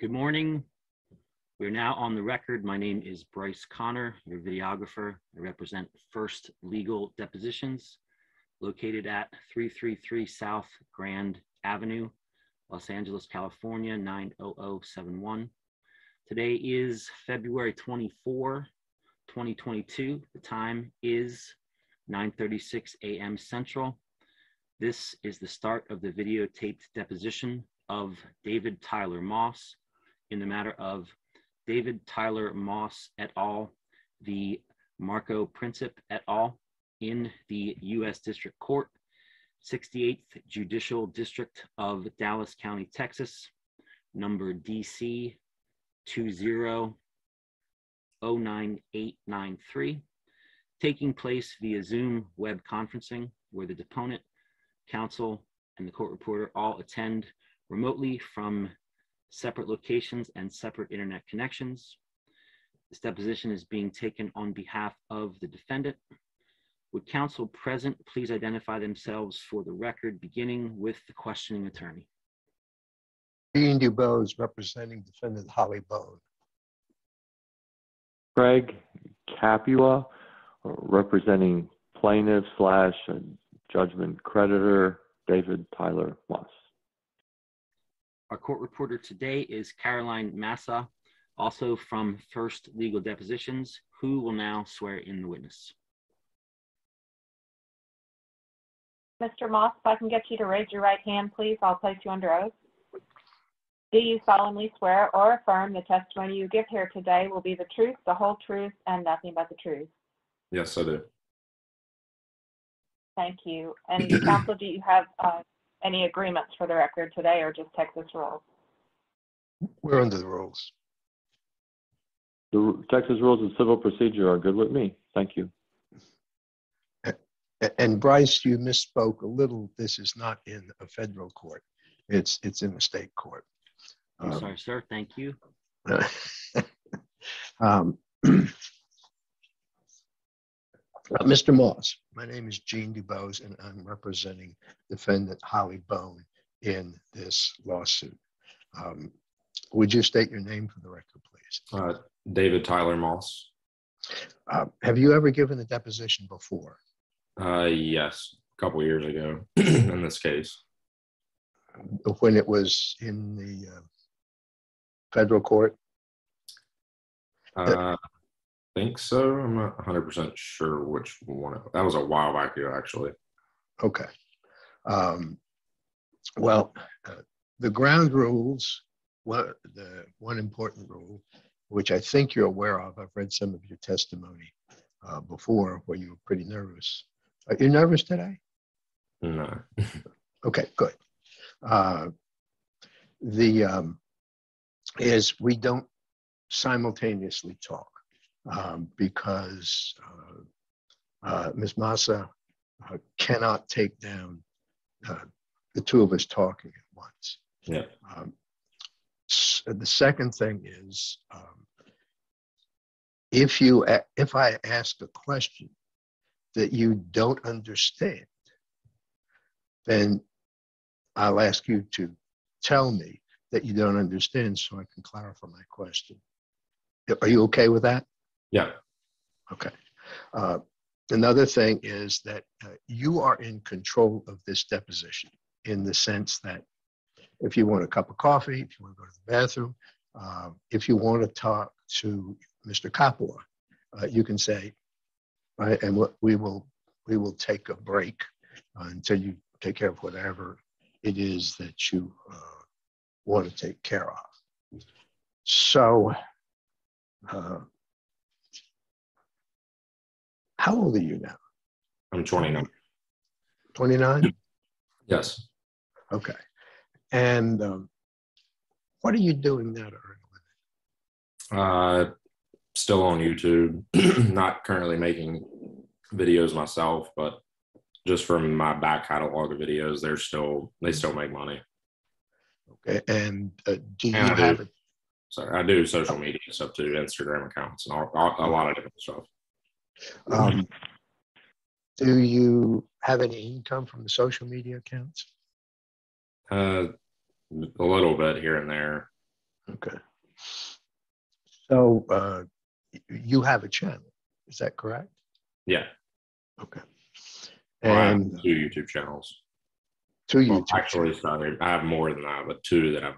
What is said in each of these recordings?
Good morning. We're now on the record. My name is Bryce Connor, your videographer. I represent First Legal Depositions, located at 333 South Grand Avenue, Los Angeles, California, 90071. Today is February 24, 2022. The time is 9:36 a.m. Central. This is the start of the videotaped deposition of David Tyler Moss in the matter of David Tyler Moss et al., the Marco Princip et al. in the U.S. District Court, 68th Judicial District of Dallas County, Texas, number DC 2009893, taking place via Zoom web conferencing where the deponent, counsel, and the court reporter all attend remotely from separate locations and separate internet connections. This deposition is being taken on behalf of the defendant. Would counsel present please identify themselves for the record, beginning with the questioning attorney? Dean DuBose representing defendant Holly Bone. Craig Capua, representing plaintiff slash judgment creditor David Tyler Moss. Our court reporter today is Caroline Massa, also from First Legal Depositions, who will now swear in the witness. Mr. Moss, if I can get you to raise your right hand, please, I'll place you under oath. Do you solemnly swear or affirm the testimony you give here today will be the truth, the whole truth, and nothing but the truth? Yes, I do. Thank you. And counsel, do you have uh, any agreements for the record today or just Texas rules? We're under the rules. The Texas rules of civil procedure are good with me. Thank you. A- And Bryce, you misspoke a little. This is not in a federal court. It's, it's in a state court. I'm Um, sorry, sir. Thank you. um, uh, Mr. Moss, my name is Gene DuBose and I'm representing defendant Holly Bone in this lawsuit. Um, Would you state your name for the record, please? Uh, David Tyler Moss. Uh, Have you ever given a deposition before? Uh, yes, a couple years ago in this case. When it was in the uh, federal court? Uh, I think so. I'm not 100% sure which one. That was a while back ago, actually. Okay. Um, Well, uh, the ground rules, what, the one important rule, which I think you're aware of, I've read some of your testimony uh, before where you were pretty nervous. Are you nervous today? No. Okay, good. Uh, The, um, is we don't simultaneously talk um, because uh, uh, Ms. Massa uh, cannot take down uh, the two of us talking at once. Yeah. Um, s- The second thing is, um, if you, if I ask a question that you don't understand, then I'll ask you to tell me that you don't understand so I can clarify my question. Are you okay with that? Yeah. Okay. Uh, Another thing is that uh, you are in control of this deposition in the sense that if you want a cup of coffee, if you want to go to the bathroom, uh, if you want to talk to Mr. Capua, uh, you can say, right, and we will, we will take a break until you take care of whatever it is that you uh, want to take care of. So, uh, how old are you now? I'm 29. 29? Yes. Okay. And um, what are you doing now to earn a living? Uh, still on YouTube. Not currently making videos myself, but just from my back catalog of videos, they're still they still make money. Okay. And uh, do you And I do. have it? So I do social media stuff too, Instagram accounts, and all, all, a lot of different stuff. Um, do you have any income from the social media accounts? Uh, a little bit here and there. Okay. So uh, you have a channel, is that correct? Yeah. Okay. Well, I have And two YouTube channels. two Well, YouTube actually, channels. sorry, I have more than that, but two that I've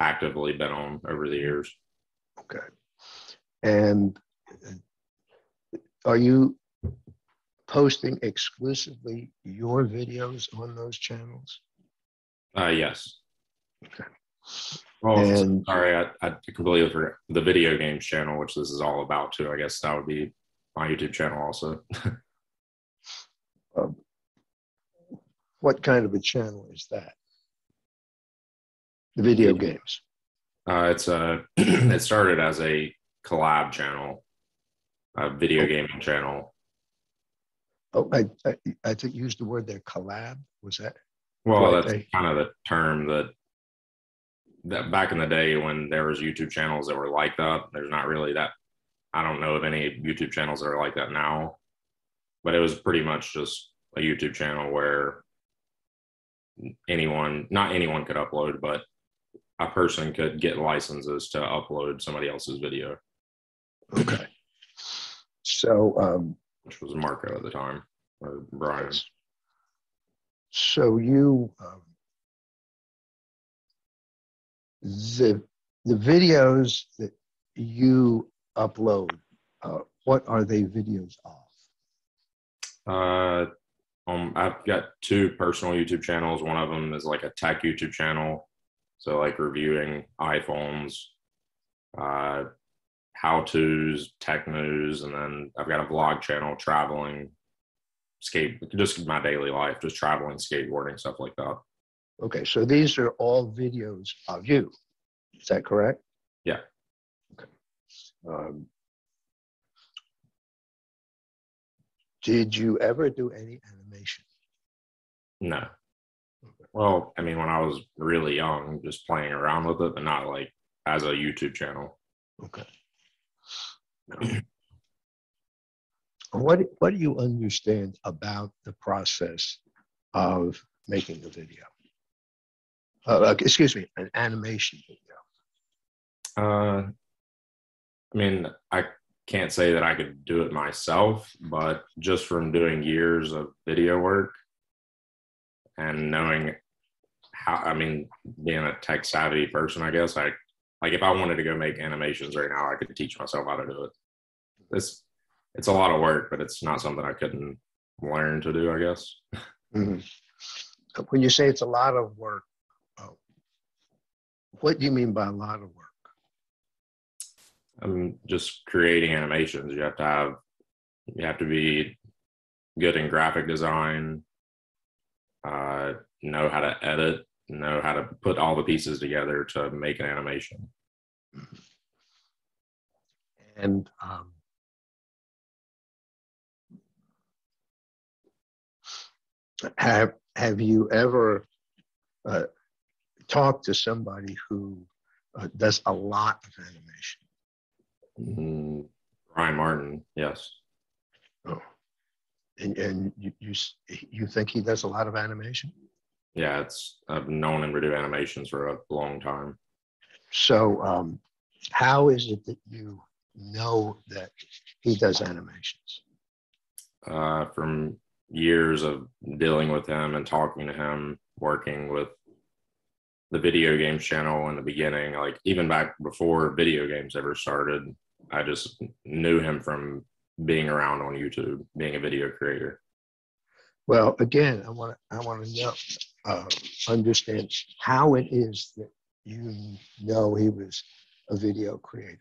actively been on over the years. Okay. And are you posting exclusively your videos on those channels? Uh, yes. Okay. Well, And- sorry, I, I completely forgot the video games channel, which this is all about too. I guess that would be my YouTube channel also. Um, What kind of a channel is that? The video games. Uh, it's a it started as a collab channel, a video oh. gaming channel. Oh, I, I, I think you used the word there, collab. Was that? Well, that's they- kind of the term that that back in the day when there was YouTube channels that were like that. There's not really that. I don't know of any YouTube channels that are like that now, but it was pretty much just a YouTube channel where anyone, not anyone, could upload, but a person could get licenses to upload somebody else's video, Okay. So, um, which was Marco at the time or Brian. so you, um, the, the videos that you upload, uh, what are they videos of? Uh, um, I've got two personal YouTube channels. One of them is like a tech YouTube channel, so like reviewing iPhones, uh, how tos, tech news, and then I've got a vlog channel traveling, skate, just my daily life, just traveling, skateboarding, stuff like that. Okay, so these are all videos of you. Is that correct? Yeah. Okay. Um, did you ever do any animation? No. Well, I mean, when I was really young, just playing around with it, but not like as a YouTube channel. Okay. What what do you understand about the process of making a video? Uh, excuse me, an animation video. Uh, I mean, I can't say that I could do it myself, but just from doing years of video work and knowing how, I mean, being a tech savvy person, I guess I like if I wanted to go make animations right now, I could teach myself how to do it. It's it's a lot of work, but it's not something I couldn't learn to do. I guess. Mhm. When you say it's a lot of work, uh, what do you mean by a lot of work? I'm just creating animations. You have to have you have to be good in graphic design, uh, know how to edit, know how to put all the pieces together to make an animation. And um, have have you ever uh, talked to somebody who uh, does a lot of animation? Mm, Brian Martin, yes, Oh, and and you, you you think he does a lot of animation? Yeah, it's I've known him to do animations for a long time. So um, how is it that you know that he does animations? Uh, from years of dealing with him and talking to him, working with the video games channel in the beginning, like even back before video games ever started, I just knew him from being around on YouTube, being a video creator. Well, again, I want to I want to know uh, understand how it is that you know he was a video creator.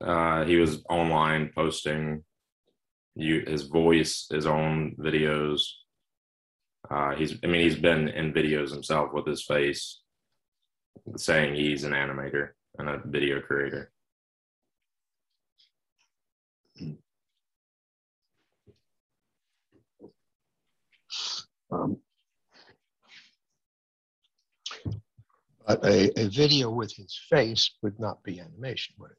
Uh, he was online posting you his voice, his own videos. Uh, he's, I mean, he's been in videos himself with his face, saying he's an animator and a video creator. Um, but a, a video with his face would not be animation, would it?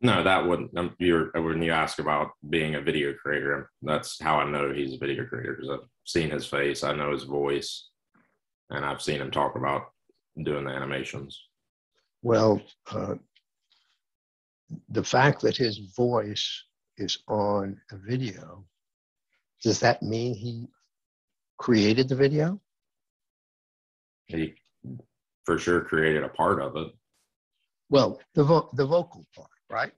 No, that wouldn't. Um, you're when you ask about being a video creator, that's how I know he's a video creator because I've seen his face, I know his voice, and I've seen him talk about doing the animations. Well, uh, the fact that his voice is on a video, does that mean he created the video? He for sure created a part of it. Well, the vo- the vocal part, right?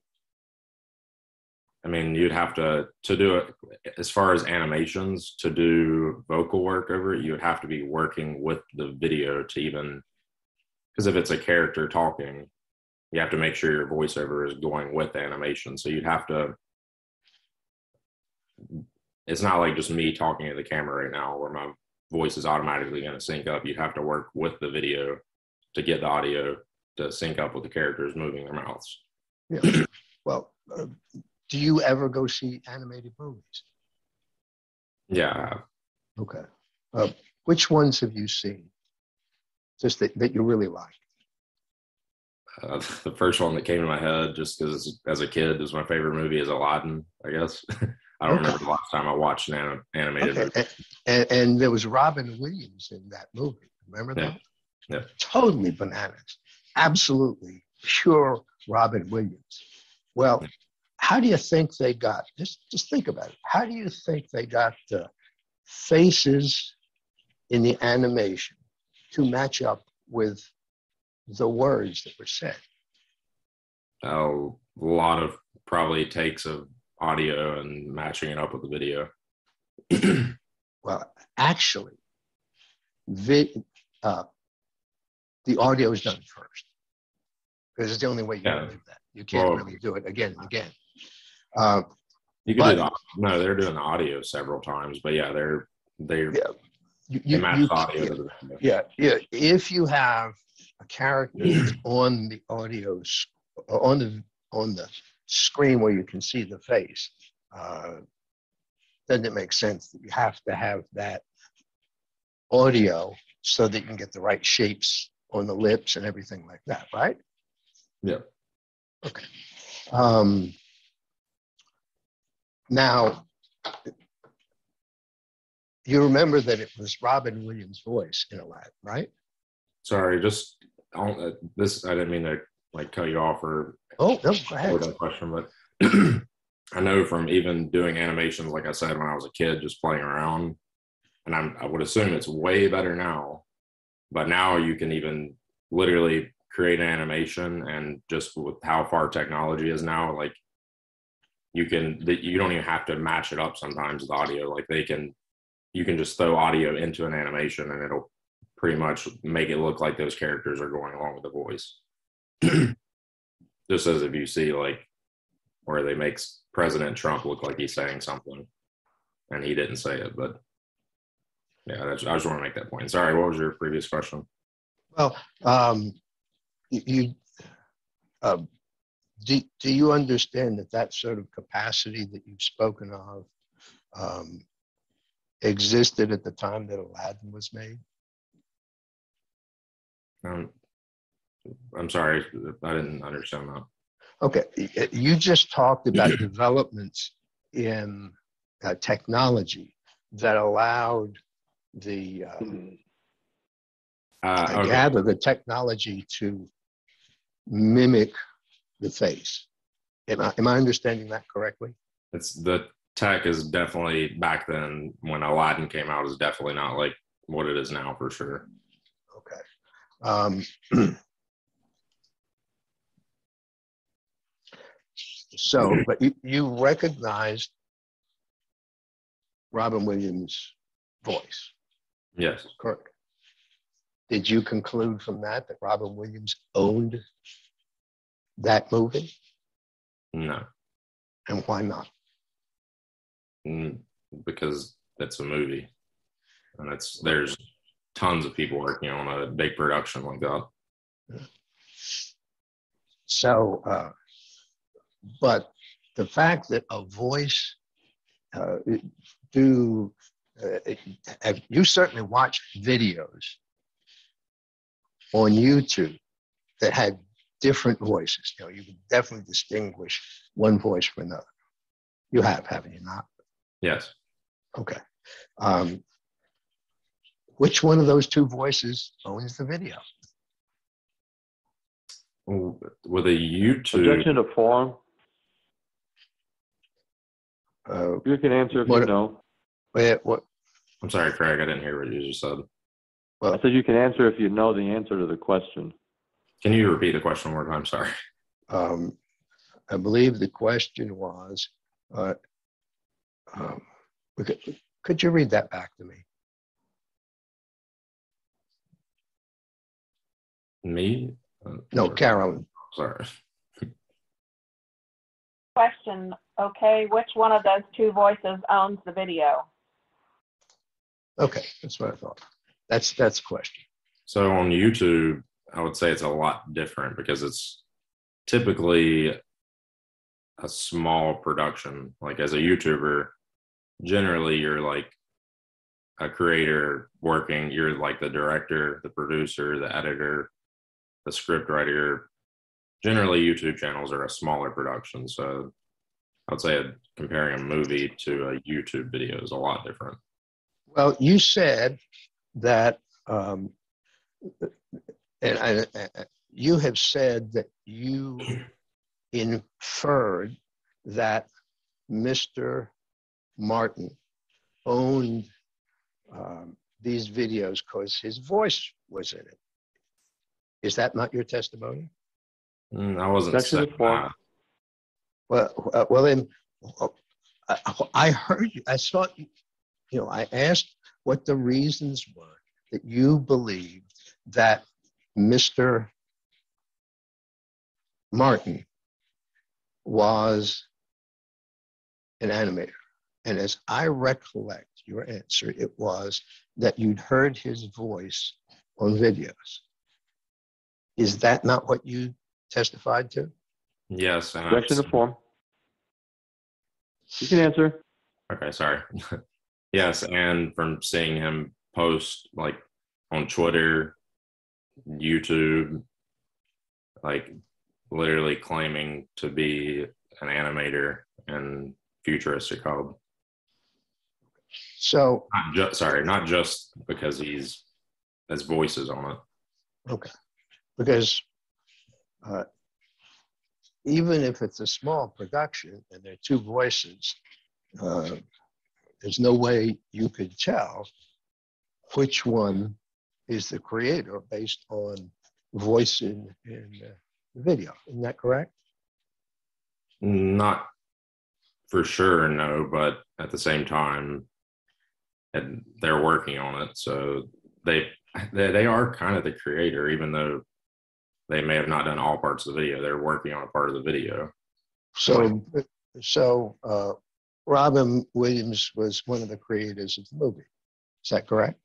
I mean, you'd have to to do it as far as animations to do vocal work over it. You would have to be working with the video to even because if it's a character talking, you have to make sure your voiceover is going with the animation. So you'd have to. It's not like just me talking to the camera right now, where my voice is automatically going to sync up. You'd have to work with the video to get the audio to sync up with the characters moving their mouths. Yeah. well, uh, do you ever go see animated movies? Yeah, Okay. Uh, which ones have you seen? Just that, that you really like? uh, the first one that came to my head, just because as a kid, was my favorite movie is Aladdin. I guess I don't Okay. remember the last time I watched an anim- animated Okay. movie. And, and, and there was Robin Williams in that movie. Remember Yeah. that? Yeah. Totally bananas. Absolutely pure Robin Williams. Well, how do you think they got? Just just think about it. How do you think they got the faces in the animation to match up with the words that were said? a lot of probably takes of audio and matching it up with the video. Well, actually, vi- uh, the audio is done first because it's the only way you Yeah. can do that. You can't Well- really do it again and again. Uh, You could But- do the, no, they're doing the audio several times, but yeah, they're they're Yeah, you, you, you- audio yeah, to the video. yeah, yeah. If you have a character on the audio on the on the screen where you can see the face, uh, then it makes sense that you have to have that audio so that you can get the right shapes on the lips and everything like that, right? Yeah. Okay. Um, now, you remember that it was Robin Williams' voice in a Aladdin, right? Sorry, just uh, this. I didn't mean to like cut you off or Oh, no, go ahead. that question, but I know from even doing animations, like I said, when I was a kid, just playing around, and I'm, I would assume it's way better now. But now you can even literally create an animation, and just with how far technology is now, like you can, you don't even have to match it up sometimes with audio. Like they can, you can just throw audio into an animation, and it'll pretty much make it look like those characters are going along with the voice. just as if you see like where they make President Trump look like he's saying something, and he didn't say it. But yeah, that's, I just want to make that point. Sorry, what was your previous question? Well, um, you, you uh, do, do you understand that that sort of capacity that you've spoken of um, existed at the time that Aladdin was made? Um, I'm sorry, I didn't understand that. Okay, you just talked about developments in uh, technology that allowed the, uh, Uh, I okay. gather, the technology to mimic the face. Am I, am I understanding that correctly? It's the tech is definitely back then when Aladdin came out is definitely not like what it is now for sure. Okay. Um, so, but you, you recognized Robin Williams' voice, Yes. correct? Did you conclude from that that Robin Williams owned that movie? No. And why not? Mm, because it's a movie, and it's there's tons of people working on a big production like that. So, uh, but the fact that a voice uh, do uh, have- you certainly watched videos on YouTube that had different voices. You know, you can definitely distinguish one voice from another. You have, haven't you not? Yes. Okay. Um, which one of those two voices owns the video? With a YouTube, Objection to form. Uh, You can answer if you know. Wait, what, I'm sorry, Craig, I didn't hear what you just said. I said you can answer if you know the answer to the question. Can you repeat the question one more time? Sorry. um, I believe the question was, uh, um, could, could you read that back to me? Me? Uh, No, Carolyn. Sorry. Question, okay, which one of those two voices owns the video? Okay, that's what I thought. That's, that's the question. So on YouTube, I would say it's a lot different because it's typically a small production. Like as a YouTuber, generally you're like a creator working, you're like the director, the producer, the editor, the script writer. Generally, YouTube channels are a smaller production. So I would say comparing a movie to a YouTube video is a lot different. Well, you said that, um, and I, I- you have said that you inferred that Mr. Martin owned um, these videos because his voice was in it. Is that not your testimony? Mm, I wasn't That's the point. Well, uh, well then, uh, I, I heard you. I thought, you you know, I asked what the reasons were that you believed that Mr. Martin was an animator. And as I recollect your answer, it was that you'd heard his voice on videos. Is that not what you testified to? Yes. And Objection to I've- form. You can answer. Okay, sorry. yes, and from seeing him post like on Twitter, YouTube, like literally claiming to be an animator and futuristic hub. So Not just sorry, not just because he's his voice is on it. Okay, because uh, even if it's a small production and there are two voices, uh, there's no way you could tell which one is the creator based on voice in, in uh, video. Isn't that correct? Not for sure, no, but at the same time, and they're working on it, so they they, they are kind of the creator, even though they may have not done all parts of the video. They're working on a part of the video. So, so uh, Robin Williams was one of the creators of the movie. Is that correct?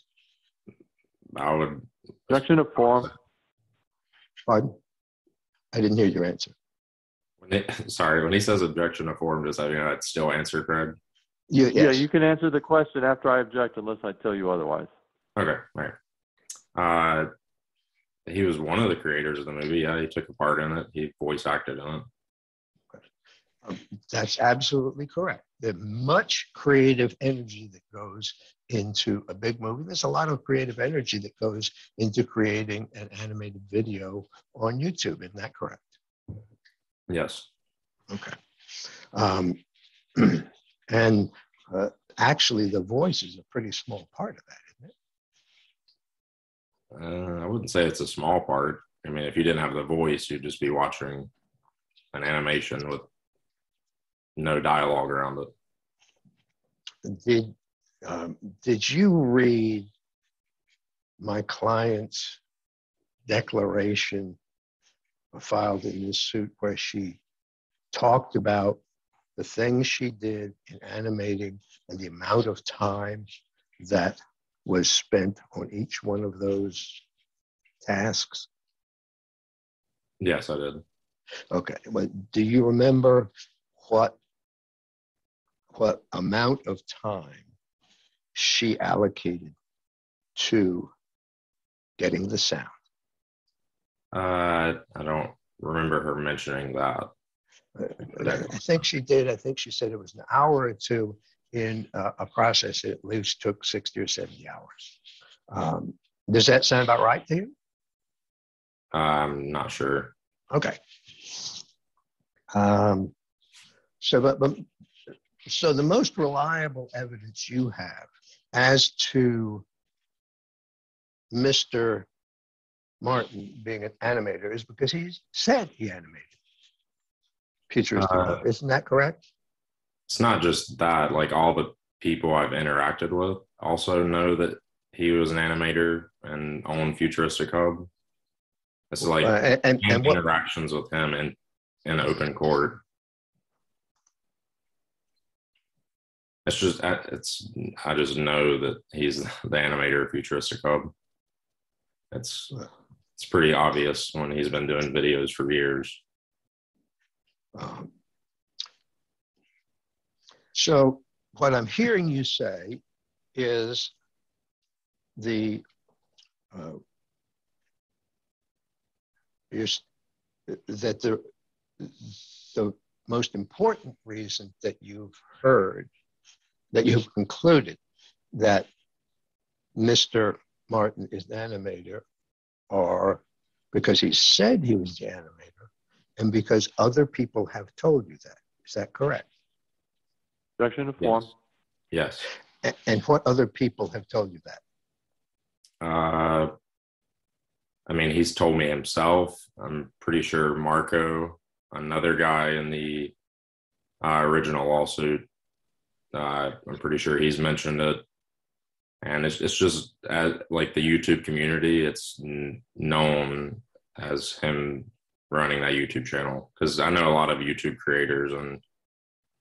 I would Objection to form. Pardon? I didn't hear your answer. when it, sorry when he says objection to form, does that mean I'd still answer, Craig? You, Yeah, you can answer the question after I object unless I tell you otherwise. Okay, all right. Uh, he was one of the creators of the movie. Yeah, he took a part in it. He voice acted in it. That's absolutely correct. There's much creative energy that goes into a big movie. There's a lot of creative energy that goes into creating an animated video on YouTube. Isn't that correct? Yes. Okay. Um, and uh, actually, the voice is a pretty small part of that, isn't it? Uh, I wouldn't say it's a small part. I mean, if you didn't have the voice, you'd just be watching an animation with no dialogue around it. Did um, did you read my client's declaration filed in this suit where she talked about the things she did in animating and the amount of time that was spent on each one of those tasks? Yes, I did. Okay, but do you remember what what amount of time she allocated to getting the sound? Uh, I don't remember her mentioning that. I think she did. I think she said it was an hour or two in uh, a process that at least took 60 or 70 hours. Um, does that sound about right to you? I'm not sure. Okay. Um, so, but, but, so the most reliable evidence you have as to Mr. Martin being an animator is because he said he animated. Futuristic Uh, Isn't that correct? It's not just that, like all the people I've interacted with also know that he was an animator and owned Futuristic Hub. It's like Uh, and, and, and what, interactions with him in, in open court. It's just, I- it's, I just know that he's the animator of Futuristic Hub. It's, it's pretty obvious when he's been doing videos for years. Um, so what I'm hearing you say is the uh, that the the most important reason that you've heard that you've concluded that Mr. Martin is the animator or because he said he was the animator and because other people have told you that. Is that correct? Objection to form. Yes. A- And what other people have told you that? Uh, I mean, he's told me himself. I'm pretty sure Marco, another guy in the uh, original lawsuit, uh, I'm pretty sure he's mentioned it. And it's it's just as, like the YouTube community, it's known as him running that YouTube channel because I know a lot of YouTube creators and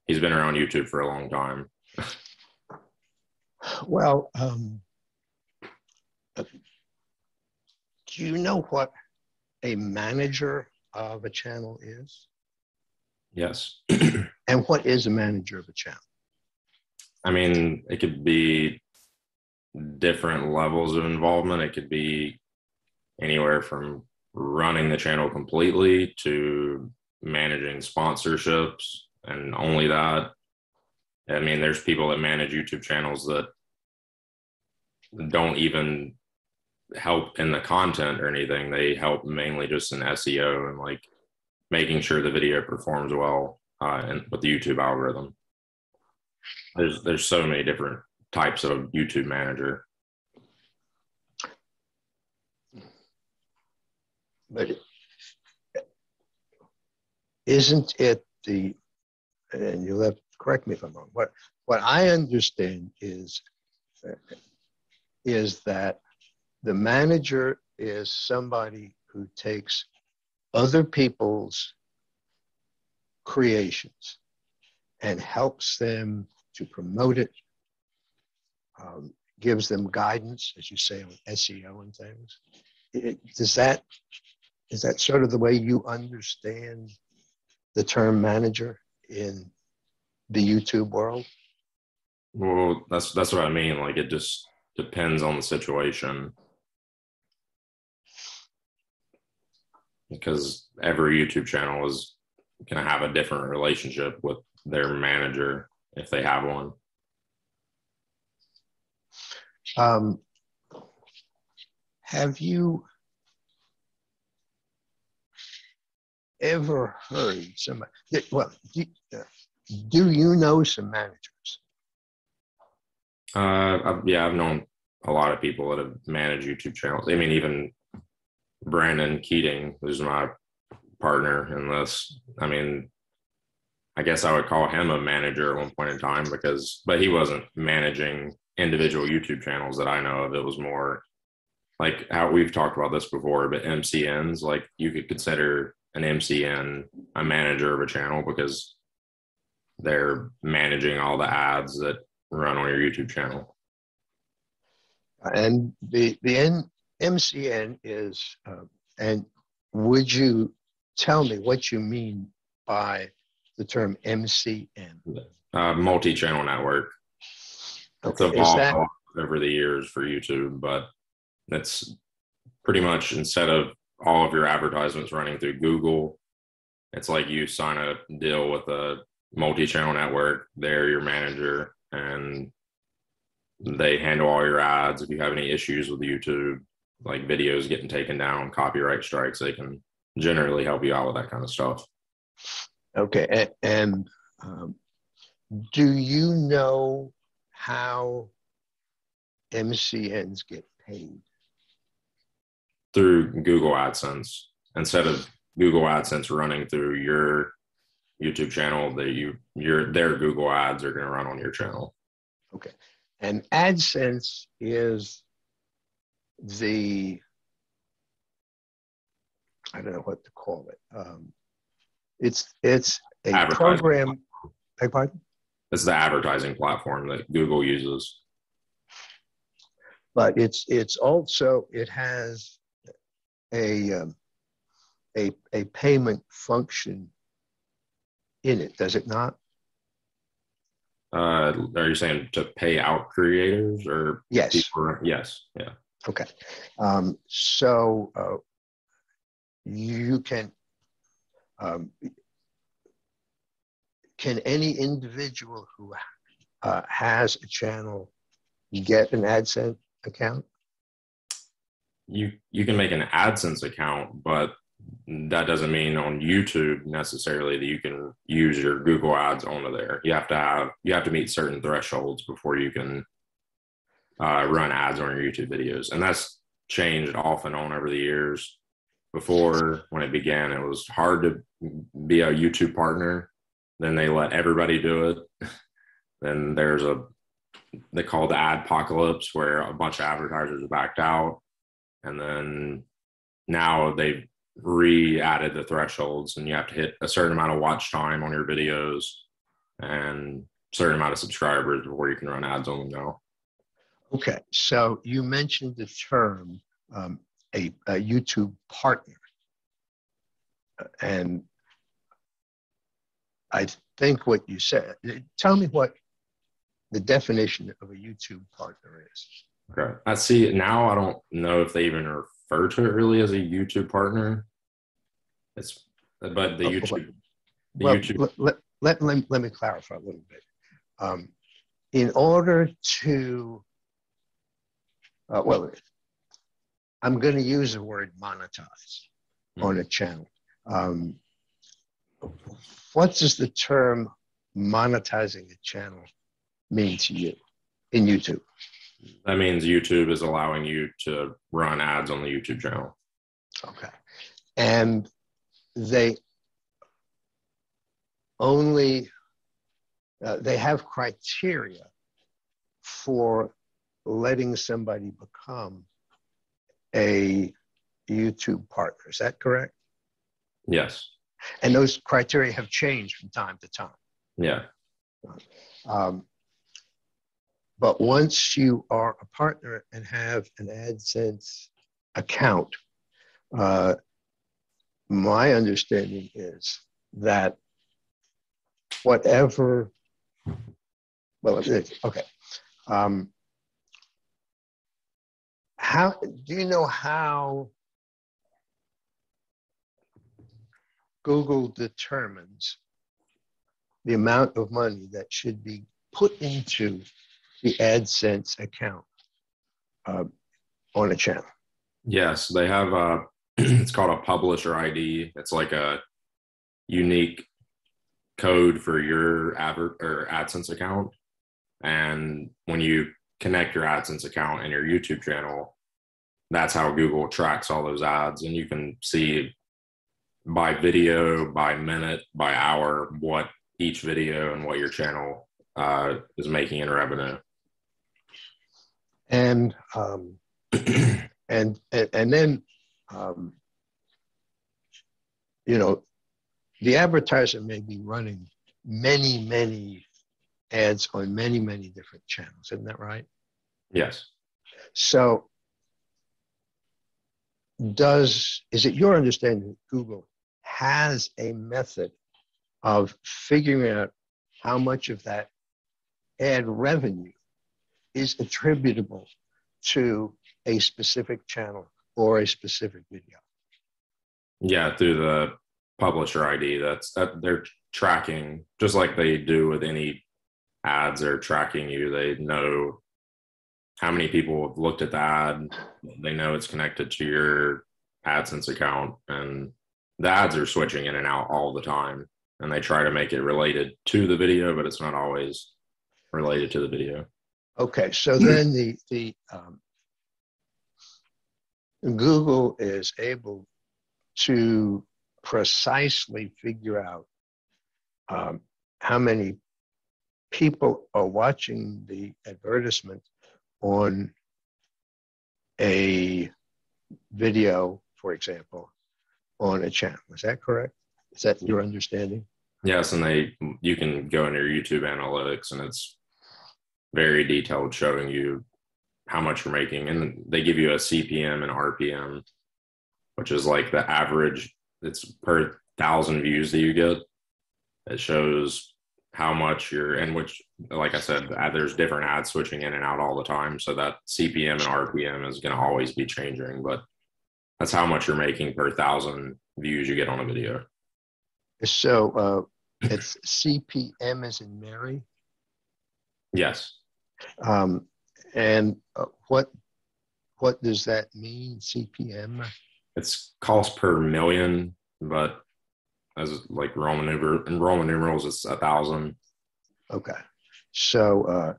he's been around YouTube for a long time. Well, um, uh, do you know what a manager of a channel is? Yes. And what is a manager of a channel? I mean, it could be different levels of involvement. It could be anywhere from running the channel completely to managing sponsorships and only that. I mean, there's people that manage YouTube channels that don't even help in the content or anything. They help mainly just in SEO and like making sure the video performs well uh, and with the YouTube algorithm there's there's so many different types of YouTube manager. But isn't it the, and have to correct me if I'm wrong, what, what I understand is, is that the manager is somebody who takes other people's creations and helps them to promote it, um, gives them guidance, as you say, on SEO and things. It, does that is that sort of the way you understand the term manager in the YouTube world? Well, that's that's what I mean. Like it just depends on the situation. Because every YouTube channel is gonna have a different relationship with their manager if they have one. Um, have you ever heard somebody? Well, do, do you know some managers? Uh, I've, yeah, I've known a lot of people that have managed YouTube channels. I mean, even Brandon Keating, who's my partner in this. I mean, I guess I would call him a manager at one point in time because, but he wasn't managing individual YouTube channels that I know of. It was more like how we've talked about this before, but MCNs, like you could consider an MCN a manager of a channel because they're managing all the ads that run on your YouTube channel. And the the N, MCN is, uh, and would you tell me what you mean by the term MCN? Uh, multi-channel network. It's Okay, evolved that over the years for YouTube, but that's pretty much instead of all of your advertisements running through Google, it's like you sign a deal with a multi-channel network. They're your manager, and they handle all your ads. If you have any issues with YouTube, like videos getting taken down, copyright strikes, they can generally help you out with that kind of stuff. Okay, a- and um, do you know how MCNs get paid? through Google AdSense instead of Google AdSense running through your YouTube channel. That you your their Google ads are going to run on your channel. Okay, and AdSense is the, I don't know what to call it. Um, it's it's a program. Beg pardon? It's the advertising platform that Google uses. but it's it's also it has a um, a a payment function in it does it not Uh, are you saying to pay out creators or yes people? Yes, yeah. okay um, so uh, you can um, can any individual who uh, has a channel get an AdSense account You you can make an AdSense account, but that doesn't mean on YouTube necessarily that you can use your Google ads onto there. You have to have you have to meet certain thresholds before you can uh, run ads on your YouTube videos, and that's changed off and on over the years. Before, when it began, it was hard to be a YouTube partner. Then they let everybody do it. then there's a they call the ad apocalypse, where a bunch of advertisers backed out, and then now they've re-added the thresholds, and you have to hit a certain amount of watch time on your videos and certain amount of subscribers before you can run ads on them now. Okay, so you mentioned the term um, a, a YouTube partner. And I think what you said, tell me what the definition of a YouTube partner is. Okay. I see now. I don't know if they even refer to it really as a YouTube partner. It's but the Oh, YouTube the Well, YouTube let, let, let, let, let me clarify a little bit. Um, in order to, uh, well, I'm going to use the word monetize on a channel. Um, what does the term monetizing a channel mean to you in YouTube? that means YouTube is allowing you to run ads on the YouTube channel. Okay. And they only, uh, they have criteria for letting somebody become a YouTube partner. Is that correct? Yes. And those criteria have changed from time to time. Yeah. Um, but once you are a partner and have an AdSense account, uh, my understanding is that whatever, well, okay. Um, how do you know how Google determines the amount of money that should be put into the AdSense account uh, on a channel. Yes, they have a. It's called a publisher ID. It's like a unique code for your advert or AdSense account, and when you connect your AdSense account and your YouTube channel, that's how Google tracks all those ads, and you can see by video, by minute, by hour what each video and what your channel uh, is making in revenue. And um, and and, and then um, you know the advertiser may be running many many ads on many many different channels isn't that right yes. so does is it your understanding that google has a method of figuring out how much of that ad revenue is attributable to a specific channel or a specific video Yeah, through the publisher ID. That's that they're tracking just like they do with any ads. They're tracking you. They know how many people have looked at the ad. They know it's connected to your AdSense account, and the ads are switching in and out all the time, and they try to make it related to the video, but it's not always related to the video. Okay, so then the, the, um, Google is able to precisely figure out um, how many people are watching the advertisement on a video, for example, on a channel. Is that correct? Is that your understanding? Yes, and they you can go into your YouTube analytics, and it's very detailed, showing you how much you're making, and they give you a CPM and RPM, which is like the average. It's per thousand views that you get. It shows how much you're, and which, like I said, there's different ads switching in and out all the time. So that CPM and RPM is going to always be changing, but that's how much you're making per thousand views you get on a video. So uh, it's CPM as in Mary. Yes. Um, and uh, what what does that mean? CPM. It's cost per million, but as like Roman numeral in Roman numerals, it's a thousand. Okay. So uh,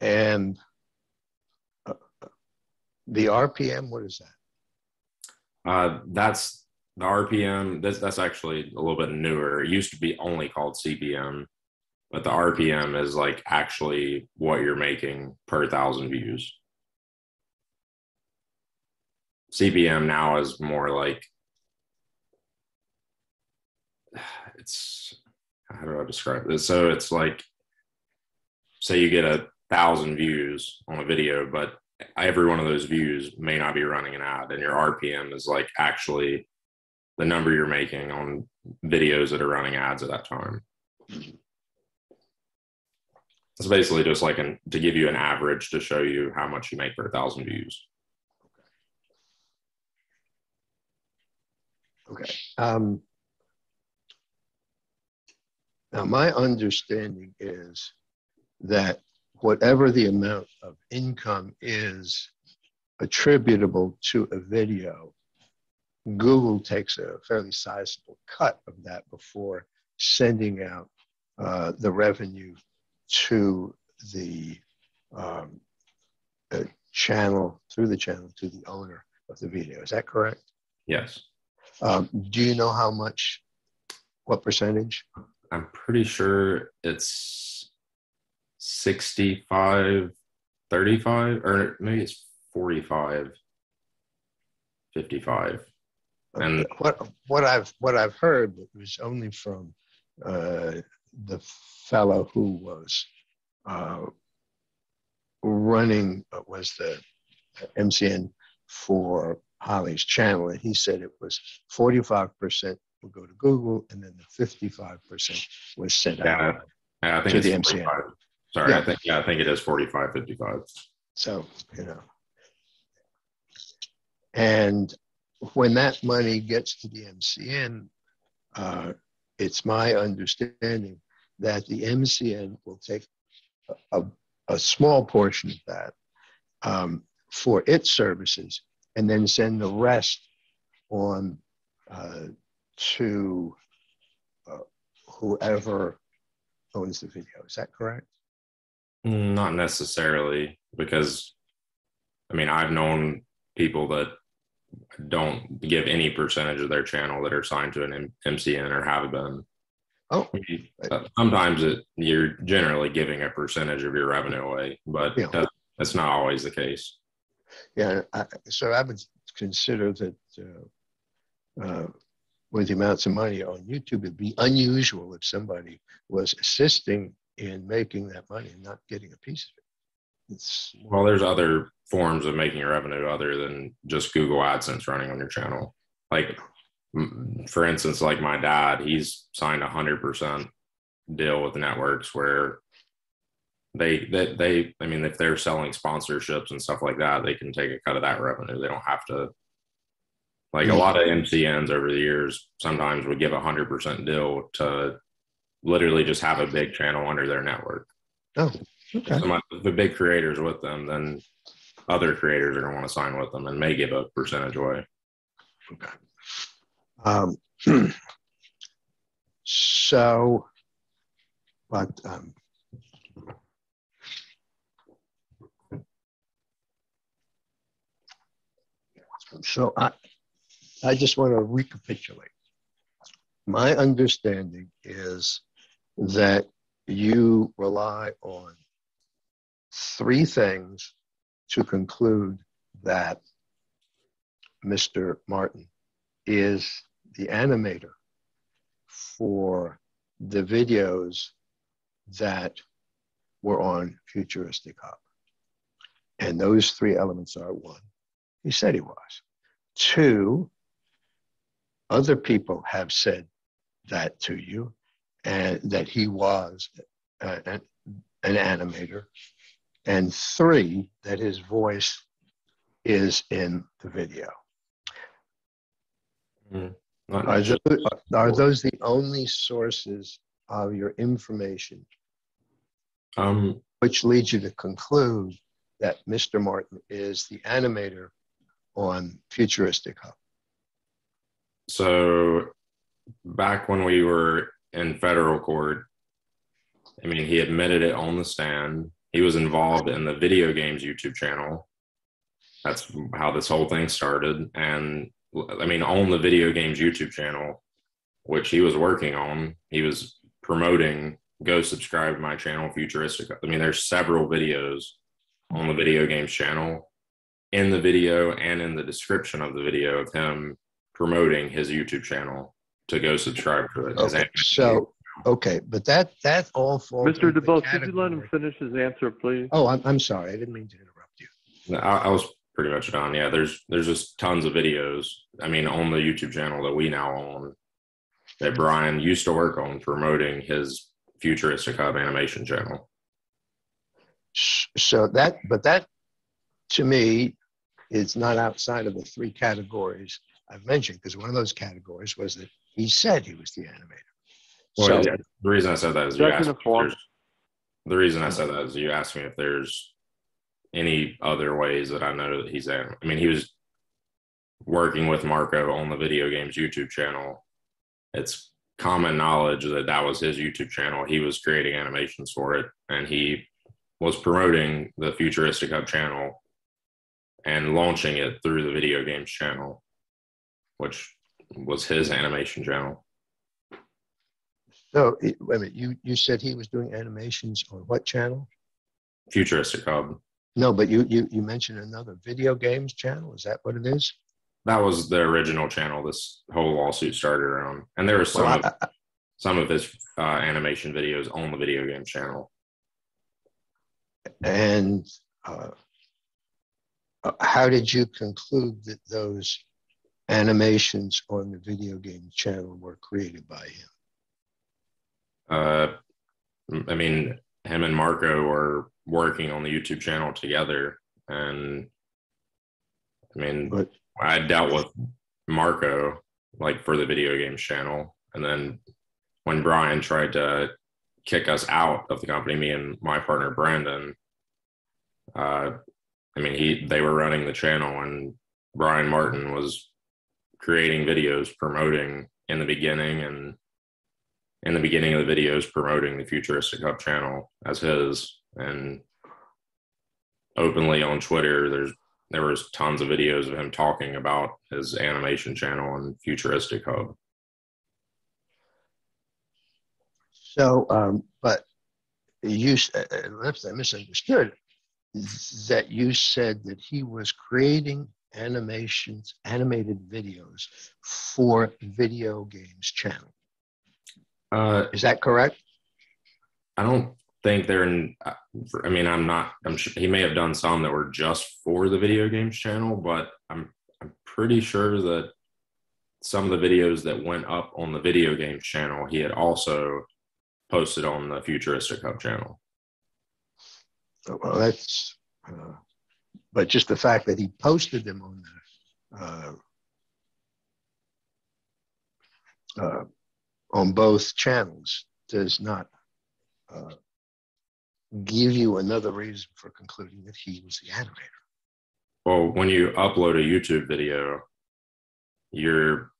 and uh, the RPM. What is that? Uh, that's the RPM. That's that's actually a little bit newer. It used to be only called CPM, but the RPM is like actually what you're making per thousand views. CPM now is more like it's how do I describe this? So it's like say you get a thousand views on a video, but every one of those views may not be running an ad, and your RPM is like actually the number you're making on videos that are running ads at that time. It's basically just like an, to give you an average to show you how much you make per thousand views. Okay. Um, now, my understanding is that whatever the amount of income is attributable to a video, Google takes a fairly sizable cut of that before sending out uh, the revenue to the um, uh, channel, through the channel to the owner of the video. Is that correct? Yes. Um, do you know how much, what percentage? I'm pretty sure it's 65, 35, or maybe it's 45, 55. And what what I've what I've heard was only from uh, the fellow who was uh, running uh, was the MCN for Holly's channel, and he said it was 45 percent would go to Google, and then the 55 percent was sent yeah, out I think to it's the MCN. 45. Sorry, Yeah. I think yeah, I think it is 45, 55. So, you know. And when that money gets to the MCN, uh, it's my understanding that the MCN will take a, a, a small portion of that um, for its services and then send the rest on uh, to uh, whoever owns the video. Is that correct? Not necessarily, because I mean, I've known people that don't give any percentage of their channel that are signed to an M- MCN or have been. Oh, Uh, Sometimes it, you're generally giving a percentage of your revenue away, but Yeah. that, that's not always the case. Yeah, I, so I would consider that uh, uh, with the amounts of money on YouTube, it'd be unusual if somebody was assisting in making that money and not getting a piece of it. It's Well, there's other forms of making revenue other than just Google AdSense running on your channel. Like, for instance, like my dad, he's signed a hundred percent deal with networks where they, they, they, I mean, if they're selling sponsorships and stuff like that, they can take a cut of that revenue. They don't have to. Like a lot of MCNs over the years, sometimes would give a hundred percent deal to literally just have a big channel under their network. oh, okay. So my, if the big creators with them, then other creators are going to want to sign with them and may give a percentage away. okay. Um, so, but um, so I, I just want to recapitulate. My understanding is that you rely on three things to conclude that Mr. Martin is the animator for the videos that were on Futuristic Hub. And those three elements are one, he said he was. Two, other people have said that to you and that he was uh, an, an animator. And three, that his voice is in the video. Not Are those, are those the only sources of your information, Um, which leads you to conclude that Mr. Martin is the animator on Futuristic Hub? So back when we were in federal court, I mean, he admitted it on the stand. He was involved in the video games YouTube channel. That's how this whole thing started. And I mean, on the video games YouTube channel, which he was working on, he was promoting go subscribe to my channel, Futuristic. I mean, there's several videos on the video games channel in the video and in the description of the video of him promoting his YouTube channel to go subscribe to it. Okay, so, okay, but that, that all falls. Mr. under the could you let him finish his answer, please? Oh, I'm, I'm sorry. I didn't mean to interrupt you. I, I was pretty much done. Yeah, there's there's just tons of videos. I mean, on the YouTube channel that we now own, that Brian used to work on promoting his futuristic hub animation channel. So that, but that, to me, is not outside of the three categories I've mentioned, because one of those categories was that he said he was the animator. Well, So, yeah, the reason I said that is you asked. of me if there's- The reason I said that is you asked me if there's any other ways that I know that he's in. I mean, he was working with Marco on the video games YouTube channel. It's common knowledge that that was his YouTube channel. He was creating animations for it, and he was promoting the Futuristic Hub channel and launching it through the video games channel, which was his animation channel. so, it- wait a minute, you, you said he was doing animations on what channel? Futuristic Hub. No, but you, you, you mentioned another video games channel. Is that what it is? That was the original channel this whole lawsuit started around, and there were some Well, of, I- I- some of his uh, animation videos on the video game channel. And uh, uh, how did you conclude that those animations on the video game channel were created by him? Uh, I mean, him and Marco are working on the YouTube channel together, and I mean, But I dealt with Marco like for the video games channel, and then when Brian tried to kick us out of the company, me and my partner Brandon, uh, I mean, he they were running the channel, and Brian Martin was creating videos promoting in the beginning, and in the beginning of the videos promoting the Futuristic Hub channel as his, and openly on Twitter, there's there was tons of videos of him talking about his animation channel and futuristic hub. So, um, but you, s- uh, uh, unless I misunderstood, that you said that he was creating animations, animated videos for video games channel. uh Is that correct? i don't think they're in i mean i'm not i'm sure he may have done some that were just for the video games channel but i'm i'm pretty sure that some of the videos that went up on the video games channel he had also posted on the futuristic hub channel Oh, Well, that's, uh, but just the fact that he posted them on the, uh, uh, on both channels does not uh, give you another reason for concluding that he was the animator. Well, when you upload a YouTube video, you're,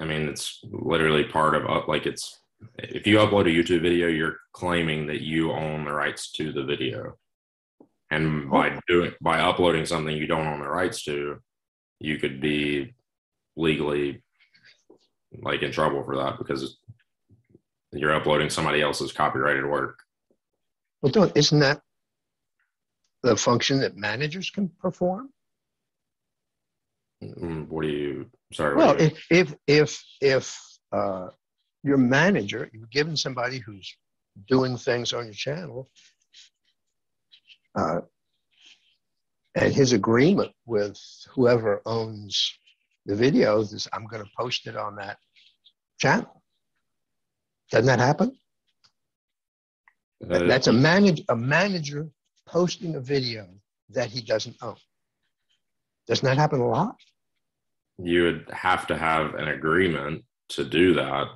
I mean, it's literally part of up like it's if you upload a YouTube video, you're claiming that you own the rights to the video. And by doing by uploading something you don't own the rights to, you could be legally like in trouble for that because you're uploading somebody else's copyrighted work. Well, don't, isn't that the function that managers can perform? Mm, What do you? Sorry. Well, you- if, if, if, if, uh, your manager, you've given somebody who's doing things on your channel, uh, and his agreement with whoever owns the videos is, I'm gonna post it on that channel. Doesn't that happen? uh, That's a manage, a manager posting a video that he doesn't own. Doesn't that happen a lot? you would have to have an agreement to do that.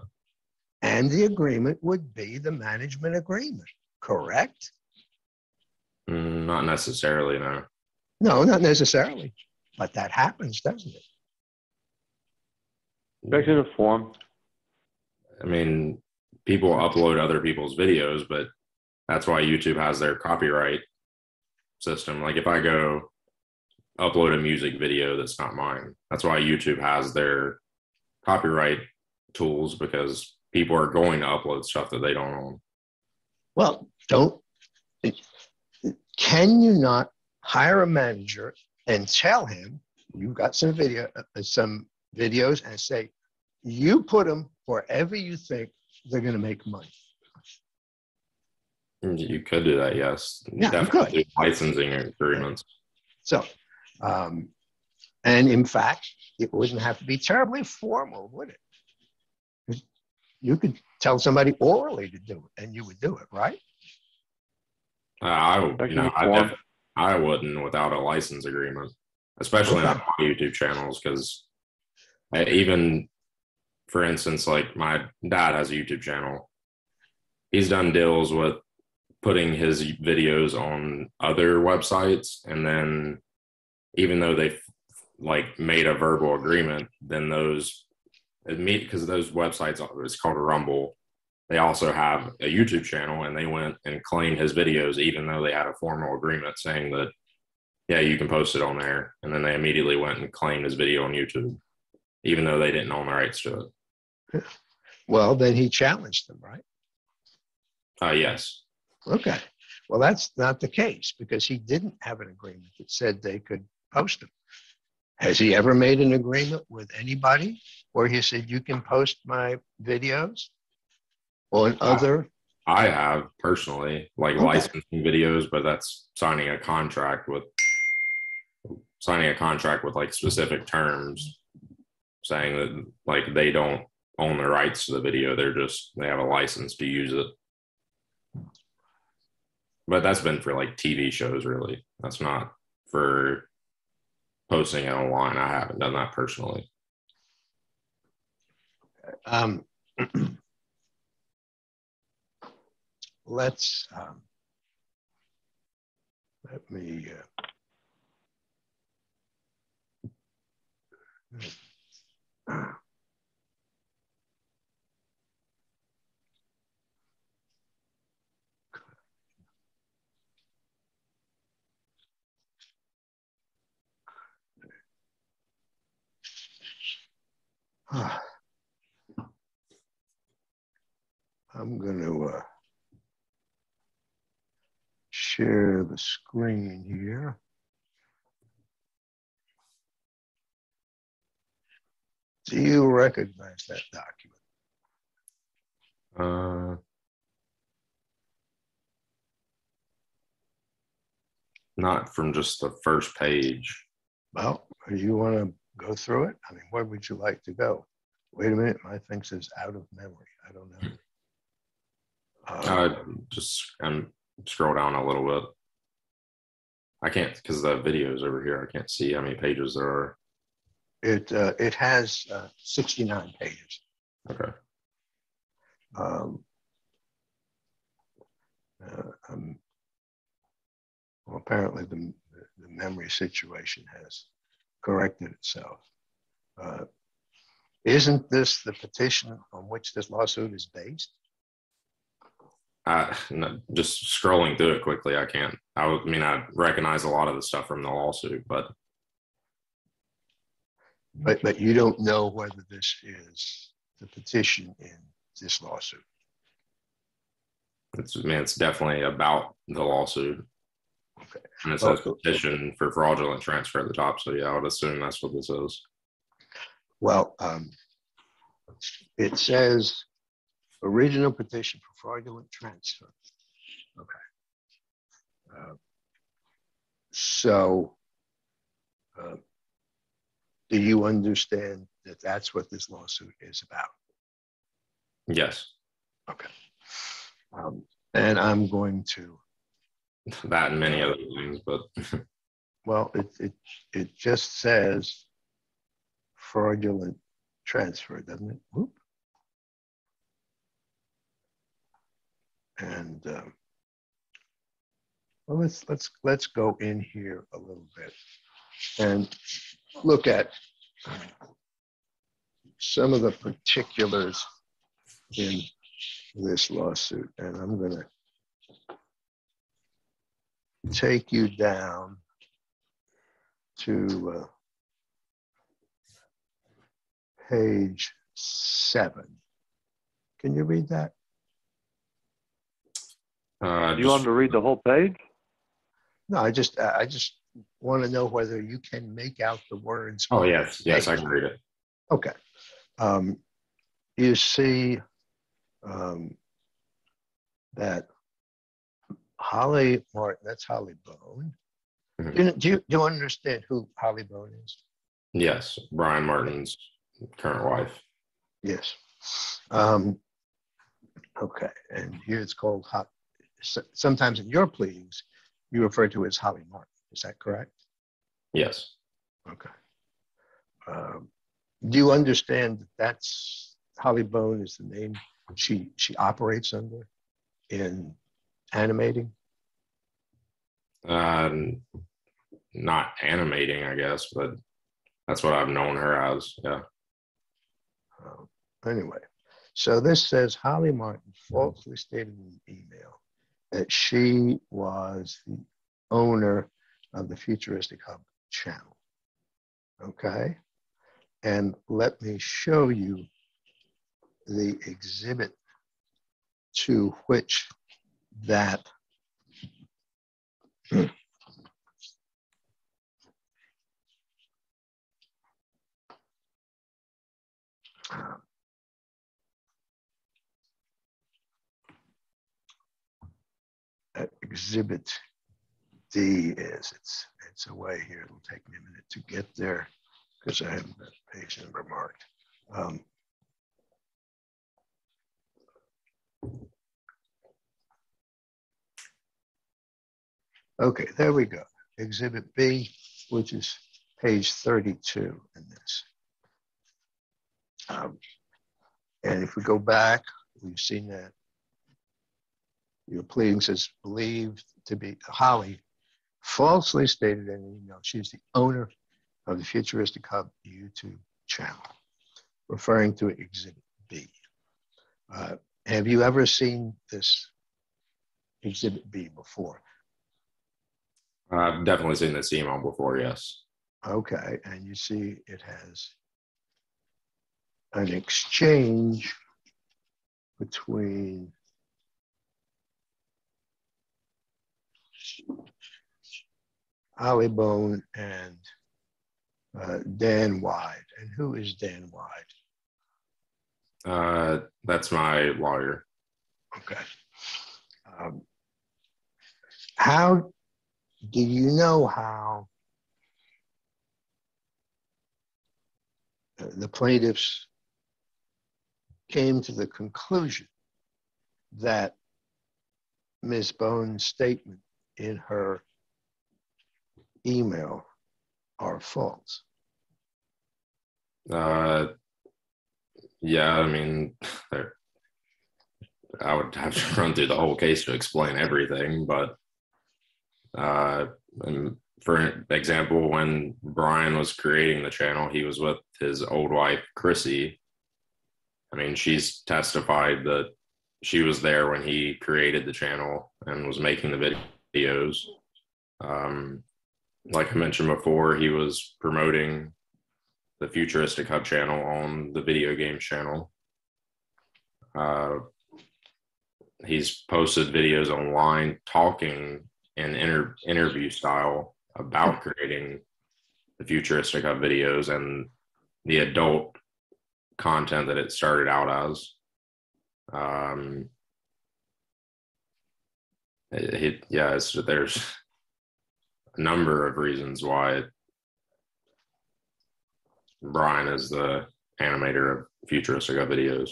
And the agreement would be the management agreement, correct? Mm, Not necessarily, no. No, not necessarily, but that happens, doesn't it? Executive form. I mean, people upload other people's videos, but that's why YouTube has their copyright system. Like if I go upload a music video that's not mine, that's why YouTube has their copyright tools because people are going to upload stuff that they don't own. Well, don't, can you not hire a manager and tell him, you've got some video, uh, some videos and say, you put them wherever you think they're gonna make money. You could do that, yes. Yeah, you Definitely could. licensing agreements. So, um, and in fact, it wouldn't have to be terribly formal, would it? You could tell somebody orally to do it and you would do it, right? Uh, I, you know, I, def- I wouldn't without a license agreement, especially on my YouTube channels, because even, for instance, like my dad has a YouTube channel. He's done deals with putting his videos on other websites, and then even though they've like made a verbal agreement, then those because those websites it's called a Rumble they also have a YouTube channel and they went and claimed his videos, even though they had a formal agreement saying that, yeah, you can post it on there. And then they immediately went and claimed his video on YouTube, even though they didn't own the rights to it. Well, then he challenged them, right? Uh, yes. Okay. Well, that's not the case because he didn't have an agreement that said they could post them. Has he ever made an agreement with anybody where he said, you can post my videos on other? I have personally like Okay. licensing videos, but that's signing a contract with signing a contract with like specific terms saying that like they don't own the rights to the video. They're just they have a license to use it. But that's been for like TV shows really. That's not for posting it online. I haven't done that personally. Um, let's, um, let me, uh, I'm going to uh, share the screen here. Do you recognize that document? Uh not from just the first page. Well, do you want to go through it? I mean, where would you like to go? Wait a minute, my thing says out of memory. I don't know. Uh, Uh, just um, scroll down a little bit. I can't because the video's over here. I can't see how many pages there are. it uh, it has uh, 69 pages. Okay. Um, uh, um, well, apparently the, the memory situation has corrected itself. Uh, Isn't this the petition on which this lawsuit is based? Uh, no, just scrolling through it quickly, I can't. I, I mean, I recognize a lot of the stuff from the lawsuit, but But, but you don't know whether this is the petition in this lawsuit. it's, I mean, it's definitely about the lawsuit. Okay. And it says Okay. petition for fraudulent transfer at the top. So yeah, I would assume that's what this is. Well, um, it says original petition for fraudulent transfer. Okay. Uh, So, uh, do you understand that that's what this lawsuit is about? Yes, Okay. Um, And I'm going to, that and many other things, but well, it, it, it just says fraudulent transfer, doesn't it? Whoop. And, um, well, let's, let's, let's go in here a little bit and look at some of the particulars in this lawsuit. And I'm gonna take you down to uh, page seven. Can you read that? Uh, You just- want me to read the whole page? No, I just, I I just want to know whether you can make out the words. oh yes, yes, I can read it. Okay. Um, you see um, that Holly Martin, that's Holly Bone. Mhm. Do you, do you, do you understand who Holly Bone is? Yes, Brian Martin's current wife. Yes. Um, okay, and here it's called hot. Sometimes in your pleadings, you refer to as Holly Martin. Is that correct? Yes, Okay. Um, do you understand that that's Holly Bone is the name she she operates under in animating? uh, not animating, I guess, but that's what I've known her as. Yeah. Um, anyway, so this says Holly Martin falsely stated in an email that she was the owner of the Futuristic Hub channel. Okay. And let me show you the exhibit to which that uh, that exhibit D is. It's it's away here. It'll take me a minute to get there because I have that page number marked. Um, okay, there we go. Exhibit B, which is page 32 in this. Um, and if we go back, we've seen that your pleading says believed to be Holly falsely stated in an email she's the owner of the Futuristic Hub YouTube channel, referring to Exhibit B. Uh, have you ever seen this Exhibit B before? I've definitely seen this email before. Yes. Okay, and you see it has an exchange between Holly Bone and uh, Dan Wide. And who is Dan Wide? Uh, that's my lawyer. Okay. Um, how do you know how the plaintiffs came to the conclusion that Ms. Bone's statement in her email are false? Uh, yeah, I mean, I would have to run through the whole case to explain everything, but uh, for example, when Brian was creating the channel, he was with his old wife, Chrissy. I mean, she's testified that she was there when he created the channel and was making the videos. Um, like I mentioned before, he was promoting the Futuristic Hub channel on the video game channel. Uh, he's posted videos online talking in inter- interview style about creating the Futuristic Hub videos and the adult content that it started out as. Um, it, yeah, there's a number of reasons why Brian is the animator of Futuristic videos.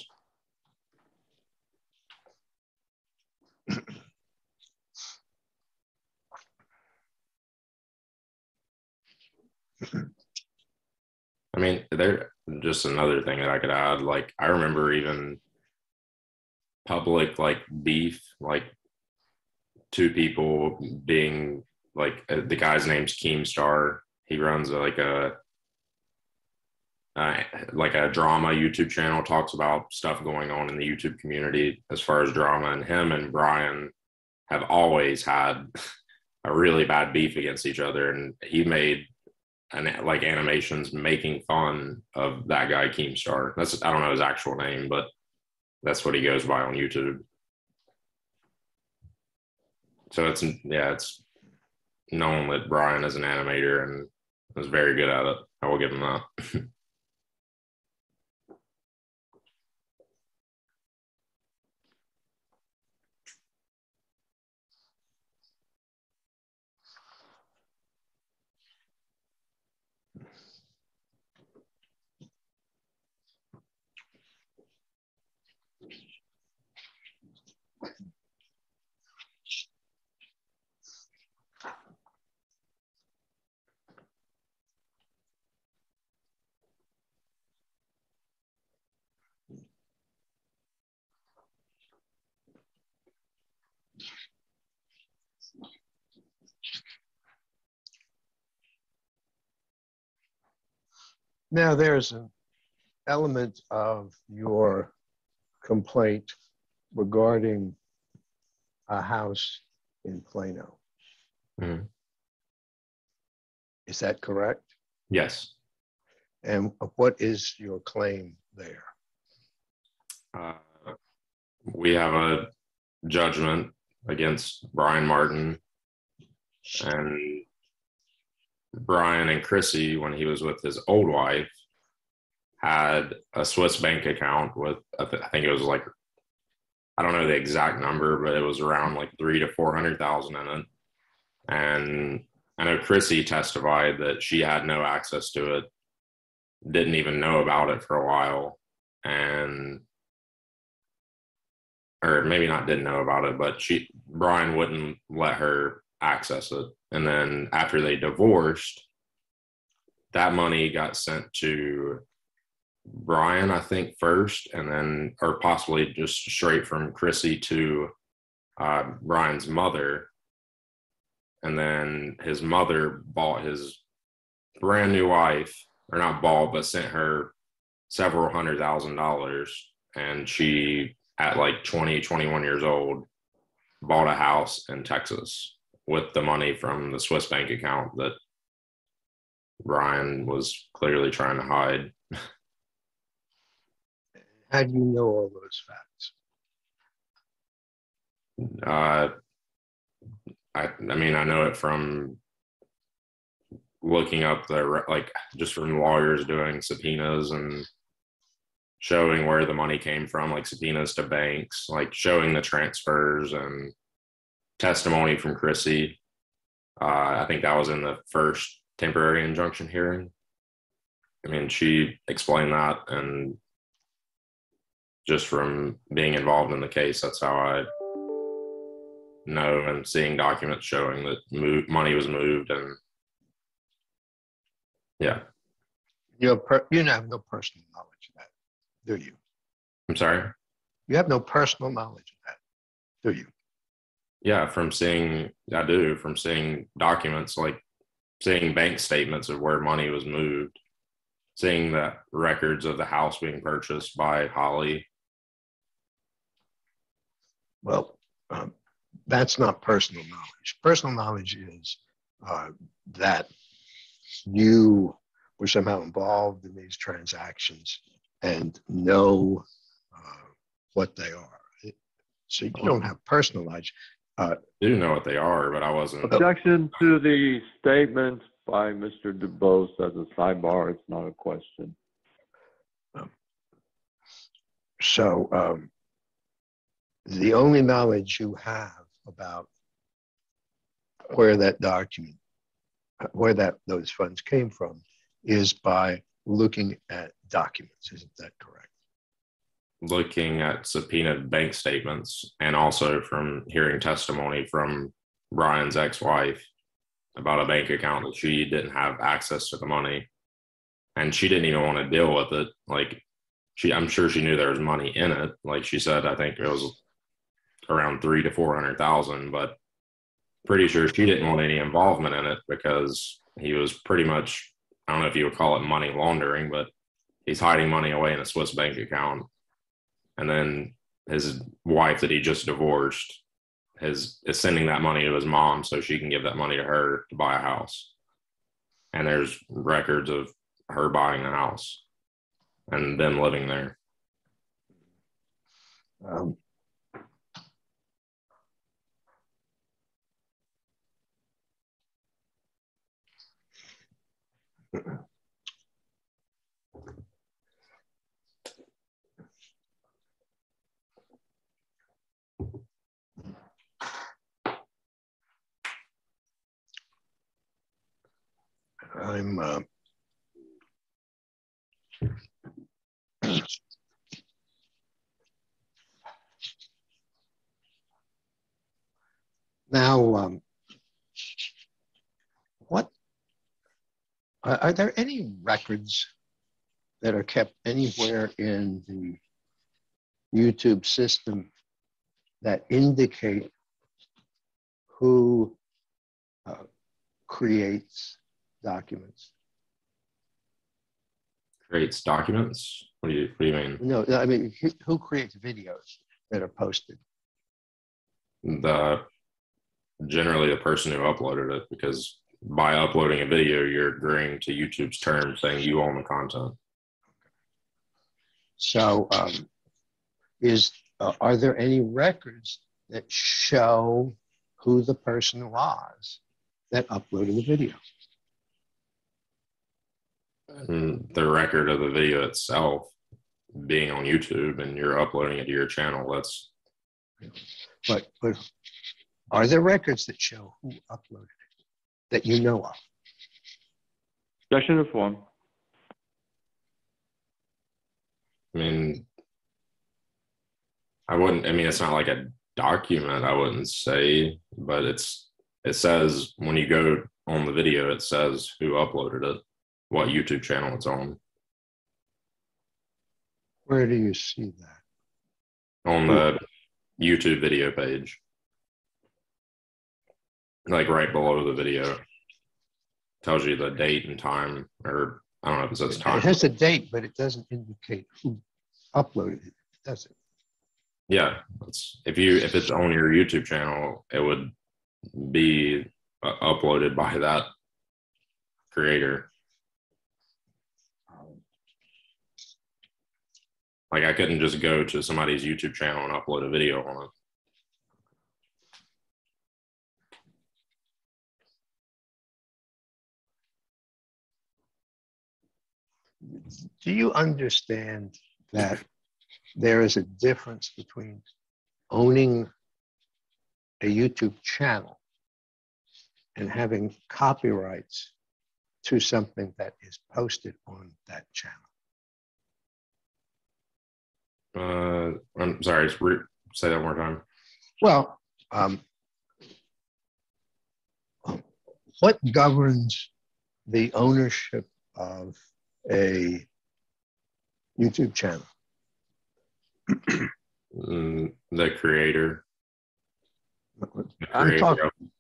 I mean, there just another thing that I could add. Like, I remember even public like beef, like two people being like uh, the guy's name's Keemstar. He runs a, like a uh, like a drama YouTube channel, talks about stuff going on in the YouTube community as far as drama. And him and Brian have always had a really bad beef against each other. And he made an like animations making fun of that guy Keemstar. That's I don't know his actual name, but that's what he goes by on YouTube. So it's yeah, it's known that Brian is an animator and is very good at it. I will give him that. Now, there's an element of your complaint regarding a house in Plano. Mhm. Is that correct? yes. And what is your claim there? Uh, we have a judgment against Brian Martin and Brian and Chrissy, when he was with his old wife, had a Swiss bank account with, I, th- I think it was like, I don't know the exact number, but it was around like three to 400,000 in it. And I know Chrissy testified that she had no access to it, didn't even know about it for a while. And or maybe not didn't know about it, but she Brian wouldn't let her access it. And then after they divorced, that money got sent to Brian, I think, first, and then, or possibly just straight from Chrissy to uh, Brian's mother. And then his mother bought his brand new wife, or not bought, but sent her several hundred thousand dollars. And she, at like 20, 21 years old, bought a house in Texas with the money from the Swiss bank account that Brian was clearly trying to hide. How do you know all those facts? Uh, I, I mean, I know it from looking up the like just from lawyers doing subpoenas and showing where the money came from, like subpoenas to banks, like showing the transfers and testimony from Chrissy. Uh, I think that was in the first temporary injunction hearing. I mean, she explained that, and just from being involved in the case, that's how I know and seeing documents showing that move, money was moved, and yeah. You per- you have no personal knowledge of that, do you? I'm sorry. You have no personal knowledge of that, do you? Yeah, from seeing, I do from seeing documents like seeing bank statements of where money was moved, seeing the records of the house being purchased by Holly. Well, um, that's not personal knowledge. Personal knowledge is uh, that you were somehow involved in these transactions and know uh, what they are. So you don't have personal knowledge. I do know what they are, but I wasn't. Objection to the statement by Mr. DeBose as a sidebar. It's not a question. So um, the only knowledge you have about where that document, where that those funds came from, is by looking at documents. Isn't that correct? Looking at subpoenaed bank statements and also from hearing testimony from Brian's ex wife about a bank account that she didn't have access to the money and she didn't even want to deal with it. Like, she, I'm sure she knew there was money in it. Like she said, I think it was around three to 400,000, but pretty sure she didn't want any involvement in it because he was pretty much, I don't know if you would call it money laundering, but he's hiding money away in a Swiss bank account and then his wife that he just divorced is is sending that money to his mom so she can give that money to her to buy a house. And there's records of her buying a house and them living there. Um, I'm uh, now um, what are, are there any records that are kept anywhere in the YouTube system that indicate who uh, creates documents. Creates documents? What do you what do you mean? No, I mean who, creates videos that are posted? The generally the person who uploaded it because by uploading a video you're agreeing to YouTube's terms saying you own the content. So um, is uh, are there any records that show who the person was that uploaded the video? And the record of the video itself being on YouTube and you're uploading it to your channel, that's But but are there records that show who uploaded it that you know of? Objection of one. I mean I wouldn't I mean it's not like a document, I wouldn't say, but it's it says when you go on the video, it says who uploaded it, what YouTube channel it's on. Where do you see that? On the YouTube video page. Like right below the video. Tells you the date and time, or I don't know if it says time. It has a date, but it doesn't indicate who uploaded it, does it? Yeah, it's if you if it's on your YouTube channel, it would be uh, uploaded by that creator. Like I couldn't just go to somebody's YouTube channel and upload a video on it. Do you understand that there is a difference between owning a YouTube channel and having copyrights to something that is posted on that channel? Uh, I'm sorry, say that one more time. Well, um, what governs the ownership of a YouTube channel? Mm, the creator. The I'm talking-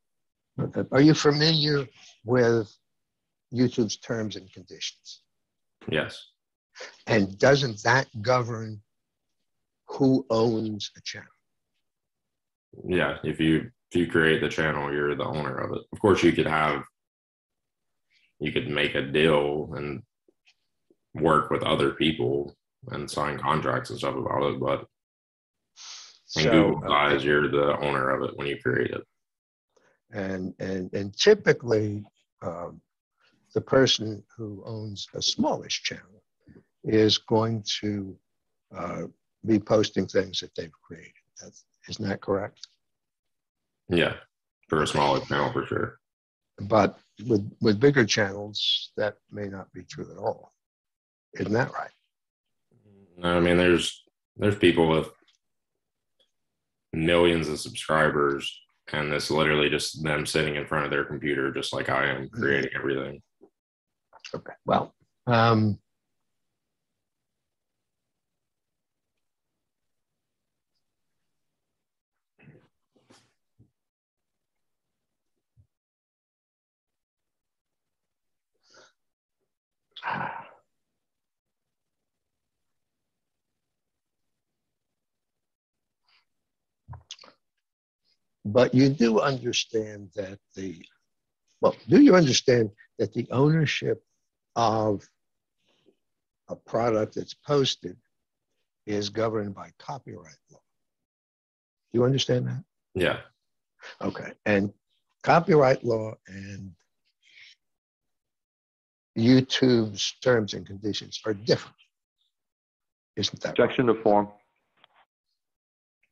Are you familiar with YouTube's terms and conditions. Yes. And doesn't that govern who owns a channel? Yeah. If you if you create the channel, you're the owner of it. Of course, you could have you could make a deal and work with other people and sign contracts and stuff about it, but in So, Google's uh, eyes, you're the owner of it when you create it. and and and typically, um, the person who owns a smallish channel is going to uh, be posting things that they've created. That's, isn't that correct? Yeah. For a smaller channel, for sure. But with with bigger channels, that may not be true at all. Isn't that right? I mean, there's there's people with millions of subscribers, and it's literally just them sitting in front of their computer, just like I am, creating everything. Okay. Well, um, but you do understand that the, well, do you understand that the ownership of a product that's posted is governed by copyright law? Do you understand that? Yeah, Okay, and copyright law and YouTube's terms and conditions are different. Isn't that right? Objection to form.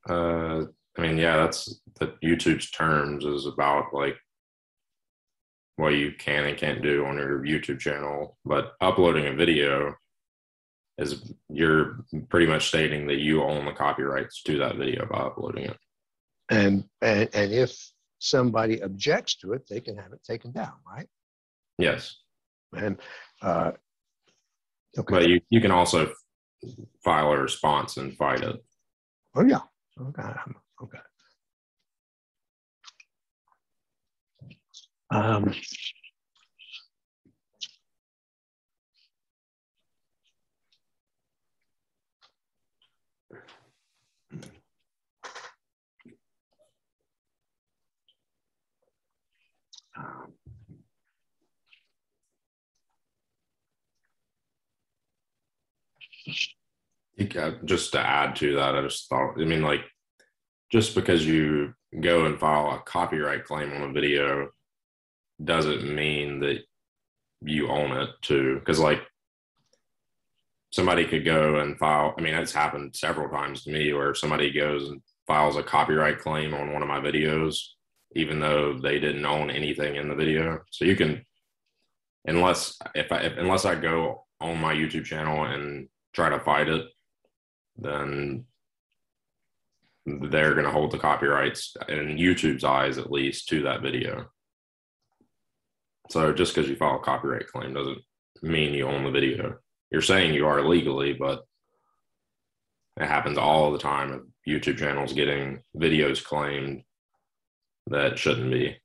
uh, I mean, yeah, that's the YouTube's terms is about like what you can and can't do on your YouTube channel, but uploading a video is you're pretty much stating that you own the copyrights to that video by uploading it. And, and, and if somebody objects to it, they can have it taken down, right? Yes, And, uh, but you you can also file a response and fight it. oh, yeah, okay, okay. Um, You uh, got, just to add to that, I just thought, I mean, like, just because you go and file a copyright claim on a video doesn't mean that you own it too. Because, like, somebody could go and file, I mean, it's happened several times to me where somebody goes and files a copyright claim on one of my videos, even though they didn't own anything in the video. So you can, unless, if I, if, unless I go on my YouTube channel and try to fight it, then they're going to hold the copyrights in YouTube's eyes, at least, to that video. So just because you file a copyright claim doesn't mean you own the video. You're saying you are legally, but it happens all the time of YouTube channels getting videos claimed that shouldn't be.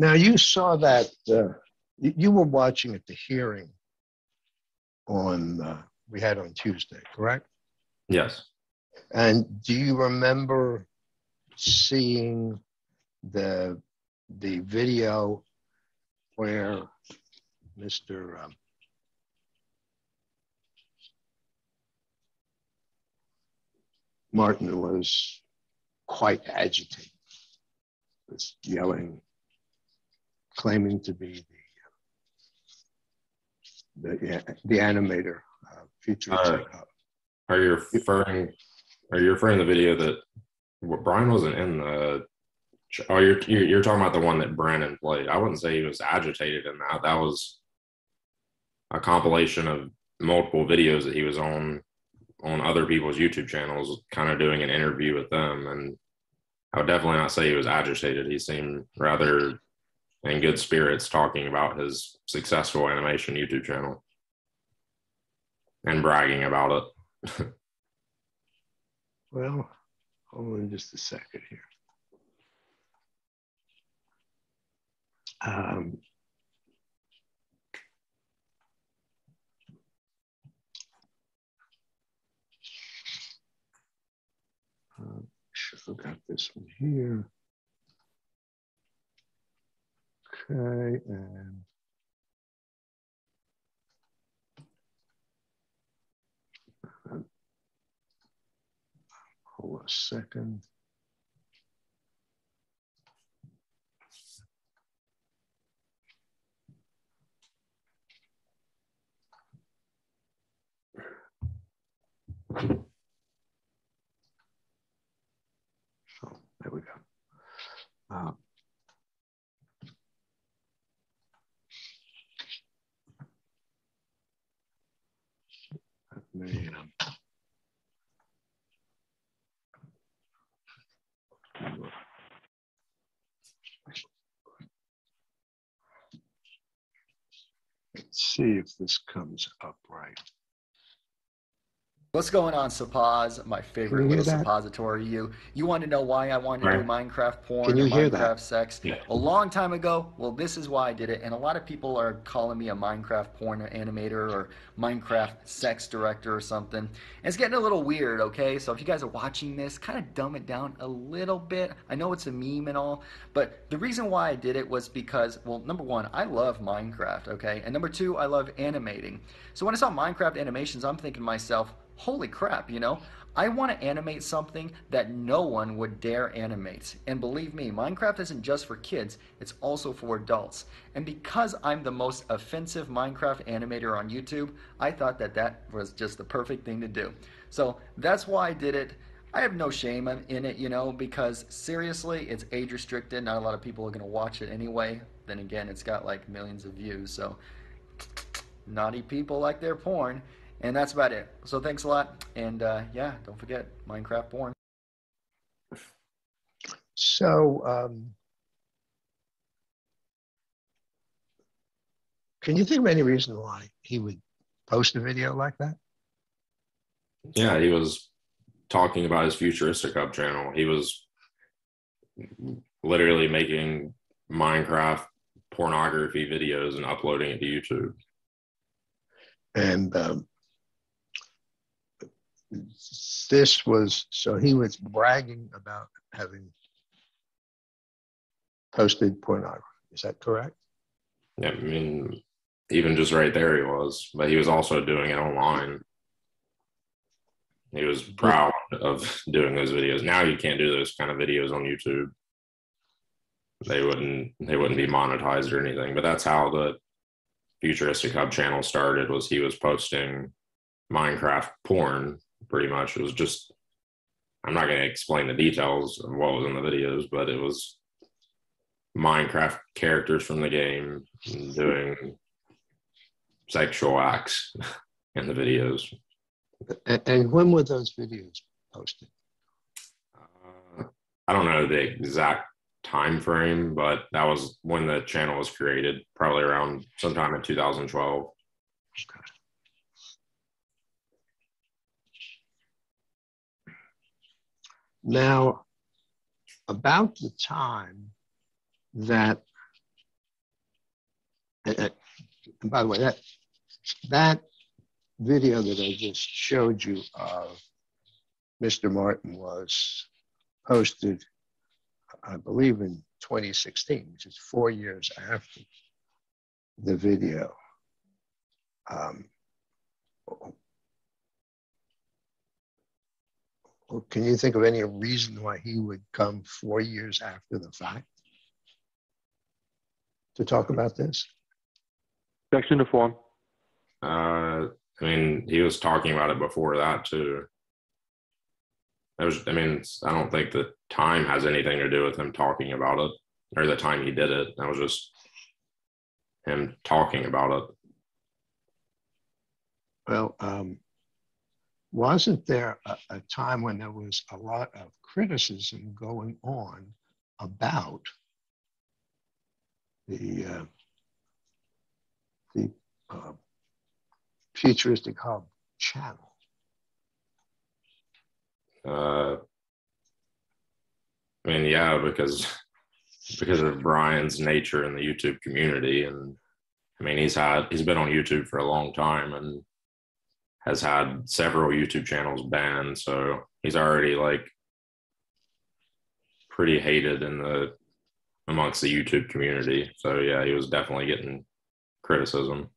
Now, you saw that, uh, you, were watching at the hearing on, uh, we had on Tuesday, correct? Yes. And do you remember seeing the, the video where Mr. um, Martin was quite agitated, was yelling, claiming to be the, yeah, the animator, uh, futuristic. hub. Are you referring? Are you referring to the video that Brian wasn't in the? Oh, you're you're you're talking about the one that Brandon played. I wouldn't say he was agitated in that. That was a compilation of multiple videos that he was on on other people's YouTube channels, kind of doing an interview with them. And I would definitely not say he was agitated. He seemed rather in good spirits talking about his successful animation YouTube channel and bragging about it. Well, hold on just a second here. Um, uh, should have got this one here. Okay, and hold a second. So there we go. Uh, may, see if this comes up right. What's going on, Sapaz? My favorite Can you little hear that? suppository. You you want to know why I wanted to do Minecraft porn Can you and hear Minecraft that? sex? Yeah. A long time ago. Well, this is why I did it. And a lot of people are calling me a Minecraft porn animator or Minecraft sex director or something. And it's getting a little weird, okay? So if you guys are watching this, kind of dumb it down a little bit. I know it's a meme and all, but the reason why I did it was because, well, number one, I love Minecraft, okay? And number two, I love animating. So when I saw Minecraft animations, I'm thinking to myself, holy crap, you know? I want to animate something that no one would dare animate. And believe me, Minecraft isn't just for kids, it's also for adults. And because I'm the most offensive Minecraft animator on YouTube, I thought that that was just the perfect thing to do. So that's why I did it. I have no shame in it, you know, because seriously, it's age restricted. Not a lot of people are going to watch it anyway. Then again, it's got like millions of views. So naughty people like their porn. And that's about it. So thanks a lot. And uh, yeah, don't forget Minecraft porn. So, um, can you think of any reason why he would post a video like that? Yeah, he was talking about his futuristic hub channel. He was literally making Minecraft pornography videos and uploading it to YouTube. And um, this was so he was bragging about having posted pornography. Is that correct? Yeah, I mean, even just right there, he was, but he was also doing it online. He was proud of doing those videos. Now you can't do those kind of videos on YouTube. They wouldn't they wouldn't be monetized or anything. But that's how the futuristic hub channel started. Was he was posting Minecraft porn? Pretty much, it was just. I'm not going to explain the details of what was in the videos, but it was Minecraft characters from the game doing sexual acts in the videos. And, when were those videos posted? Uh, I don't know the exact time frame, but that was when the channel was created, probably around sometime in 2012. Okay. Now, about the time that, and- by the way, that that video that I just showed you of Mr. Martin was posted, I believe, in 2016, which is four years after the video. Um, Well, Can you think of any reason why he would come four years after the fact to talk about this? Section to form. Uh, I mean, he was talking about it before that too. That was, I mean, I don't think the time has anything to do with him talking about it or the time he did it. That was just him talking about it. Well, um, wasn't there a, a time when there was a lot of criticism going on about the uh, the uh, futuristic hub channel? Uh, I mean, yeah, because because of Brian's nature in the YouTube community, and I mean, he's had he's been on YouTube for a long time and has had several YouTube channels banned, so he's already like pretty hated in the amongst the YouTube community. So yeah, he was definitely getting criticism.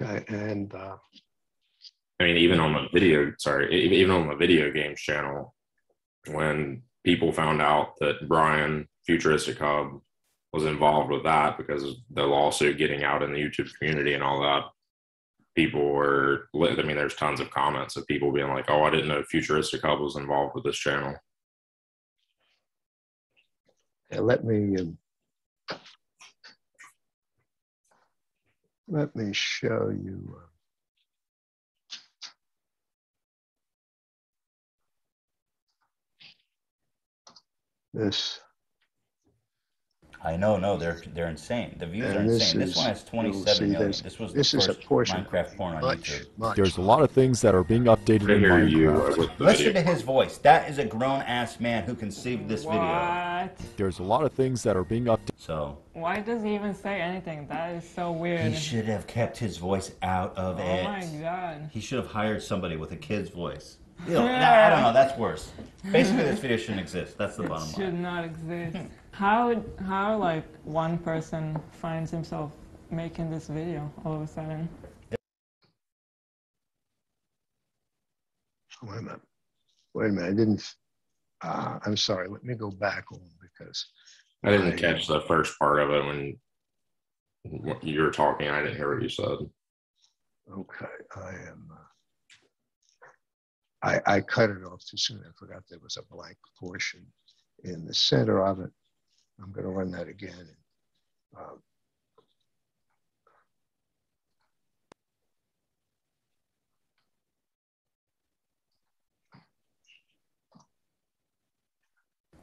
Okay, and uh, I mean, even on the video, sorry, even on the video games channel, when people found out that Brian Futuristic Hub was involved with that because of the lawsuit getting out in the YouTube community and all that, people were, I mean, there's tons of comments of people being like, oh, I didn't know Futuristic Hub was involved with this channel. yeah, let me um, let me show you. uh, this. I know, no, they're they're insane. The views And are insane. This is- one has you'll 27 see this- This was This the is a first portion. Minecraft porn on YouTube. much There's a lot of things that are being updated in Couldn't hear you Minecraft. with the Listen to his voice. That is a grown ass man who conceived this video. What? There's a lot of things that are being updated. So Why does he even say anything? That is so weird. he should have kept his voice out of oh it. my god. He should have hired somebody with a kid's voice. Ew, that- I don't know. That's worse. Basically, this video shouldn't exist. That's the It bottom should not exist. How how like one person finds himself making this video all of a sudden? Wait a minute. Wait a minute. I didn't. Uh, I'm sorry. Let me go back on because I didn't I- catch the first part of it when you were talking. I didn't hear what you said. Okay, I am. Uh, I I cut it off too soon. I forgot there was a blank portion in the center of it. I'm going to run that again. Uh,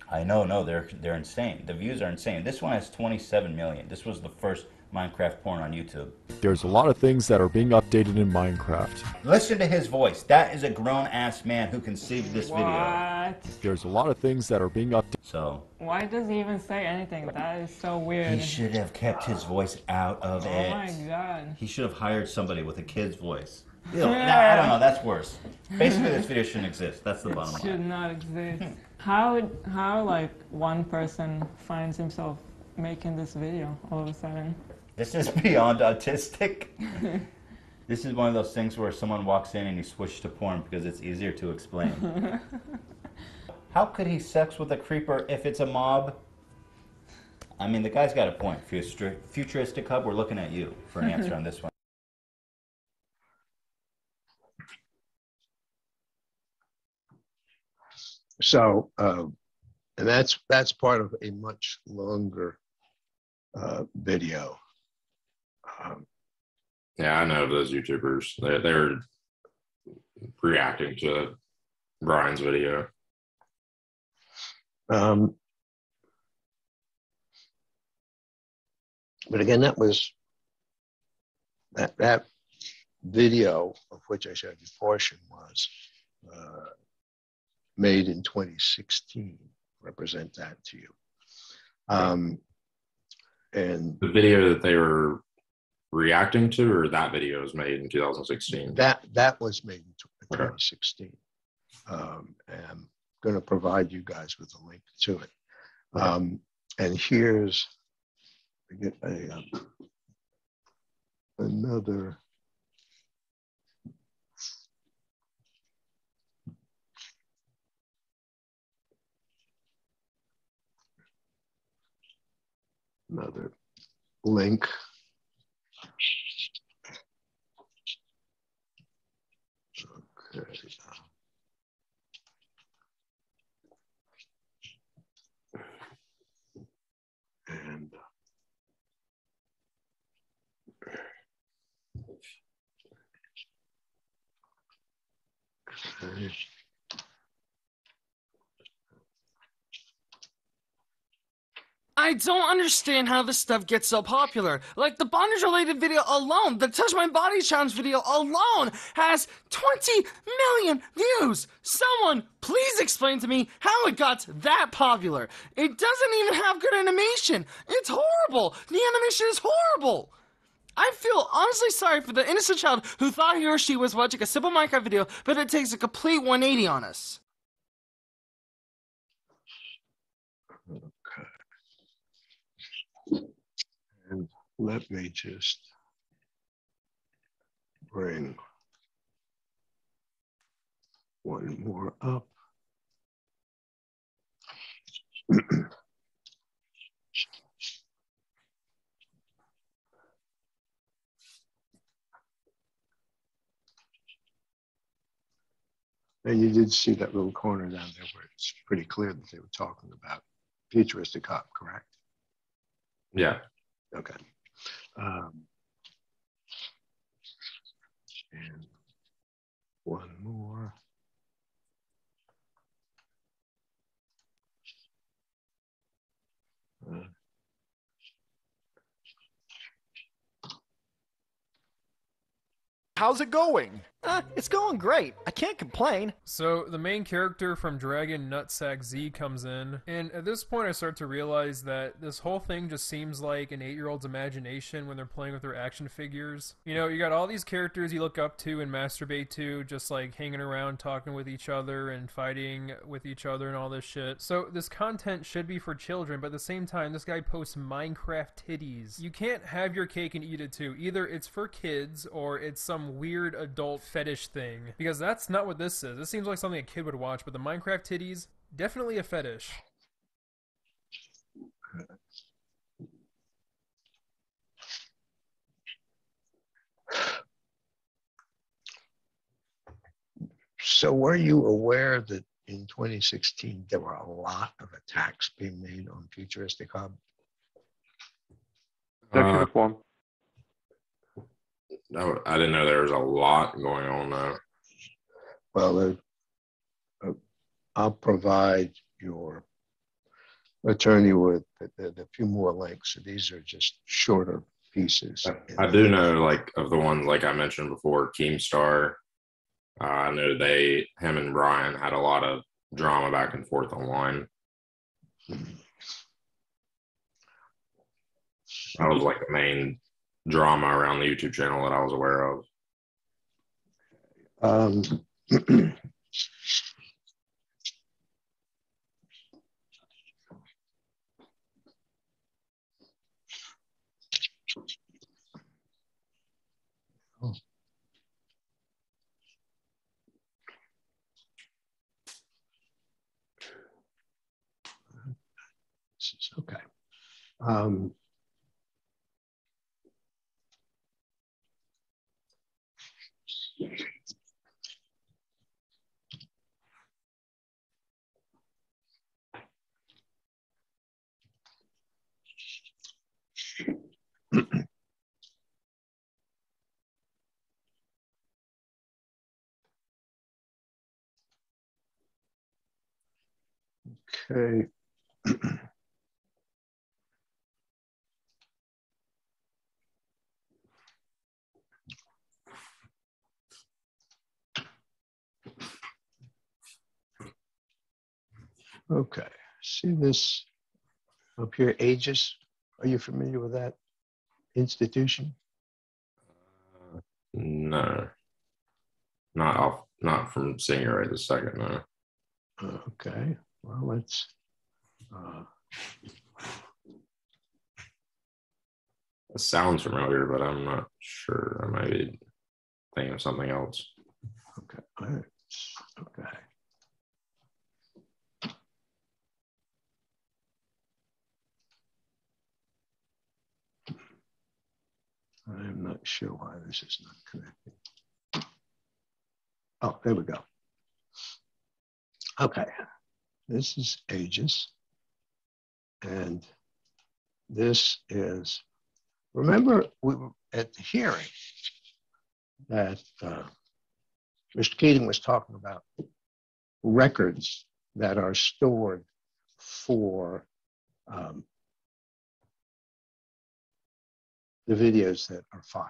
I know, no, they're they're insane. The views are insane. This one has 27 million. This was the first Minecraft porn on YouTube. There's a lot of things that are being updated in Minecraft. Listen to his voice. That is a grown ass man who conceived this video. What? There's a lot of things that are being updated. So Why does he even say anything? That is so weird. he should have kept his voice out of oh it. my god. He should have hired somebody with a kid's voice. Ew, that- I don't know. That's worse. Basically, this video shouldn't exist. That's the bottom Should line. not exist. How how like one person finds himself making this video all of a sudden? This is beyond autistic. This is one of those things where someone walks in and you switch to porn because it's easier to explain. How could he sex with a creeper if it's a mob? I mean, the guy's got a point. Futuri- Futuristic Hub, we're looking at you for an answer on this one. so, uh, and that's that's part of a much longer uh, video. Um, Yeah, I know those YouTubers. They, they're reacting to Brian's video. Um, but again, that was that that video of which I showed you a portion was uh, made in 2016. Represent that to you. Um, and The video that they were reacting to, or that video was made in 2016. that that was made in tw- Okay. 2016. Um, and I'm going to provide you guys with a link to it. Um, and here's I get a um, another. Another link. And. Uh, I don't understand how this stuff gets so popular. Like the bondage related video alone, the Touch My Body Challenge video alone has 20 million views. Someone please explain to me how it got that popular. It doesn't even have good animation. It's horrible. The animation is horrible. I feel honestly sorry for the innocent child who thought he or she was watching a simple Minecraft video, but it takes a complete 180 on us. And let me just bring one more up. And you did see that little corner down there where it's pretty clear that they were talking about futuristic hub, correct? Yeah. Okay. Um, and one more. Uh, How's it going? Uh, it's going great. I can't complain. So the main character from Dragon Nutsack Z comes in, and at this point I start to realize that this whole thing just seems like an eight-year-old's imagination when they're playing with their action figures. You know, you got all these characters you look up to and masturbate to, just like hanging around talking with each other and fighting with each other and all this shit. So this content should be for children, but at the same time, this guy posts Minecraft titties. You can't have your cake and eat it too. Either it's for kids or it's some weird adult fetish thing because that's not what this is. This seems like something a kid would watch, but the Minecraft titties definitely a fetish. So were you aware that in 2016 there were a lot of attacks being made on Futuristic Hub? Section Uh, form. I didn't know there was a lot going on though. Well, uh, I'll provide your attorney with a, few more links. These are just shorter pieces. I do know, like, of the ones like I mentioned before, Keemstar. Uh, I know they, him and Brian had a lot of drama back and forth online. That was like the main drama around the YouTube channel that I was aware of. Um, This is okay. Um, Okay. Okay, see this up here, Aegis? Are you familiar with that institution? No, not off, not from seeing it right this second. No. Okay, well, let's. Uh, It sounds familiar, but I'm not sure. I might be thinking of something else. okay, all right, okay. I'm not sure why this is not connecting. Oh, there we go. Okay, this is Aegis. And this is, remember we were at the hearing that uh, Mr. Keating was talking about records that are stored for um, the videos that are filed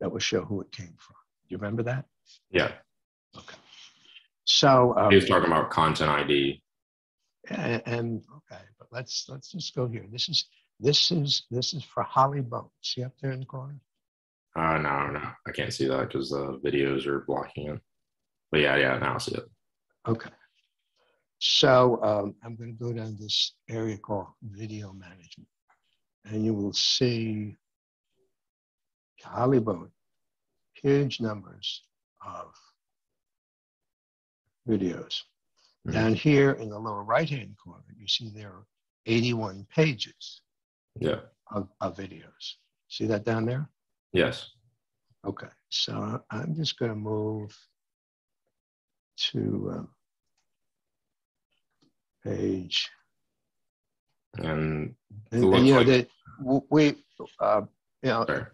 that will show who it came from. Do you remember that? Yeah. Okay. So um, He was talking about content ID. and, and okay, but let's let's just go here. This is this is this is for Holly Bone. See up there in the corner? Uh, no, no, I can't see that because the videos are blocking it. But yeah, yeah, now I see it. Okay. So um, I'm going to go down this area called video management, and you will see Holly Bone, huge numbers of videos. Down here in the lower right-hand corner, you see there are 81 pages Yeah. of, of videos. See that down there? Yes. Okay, so I'm just going to move to um, page. And And, and, you know, that we, uh, you know, Sorry.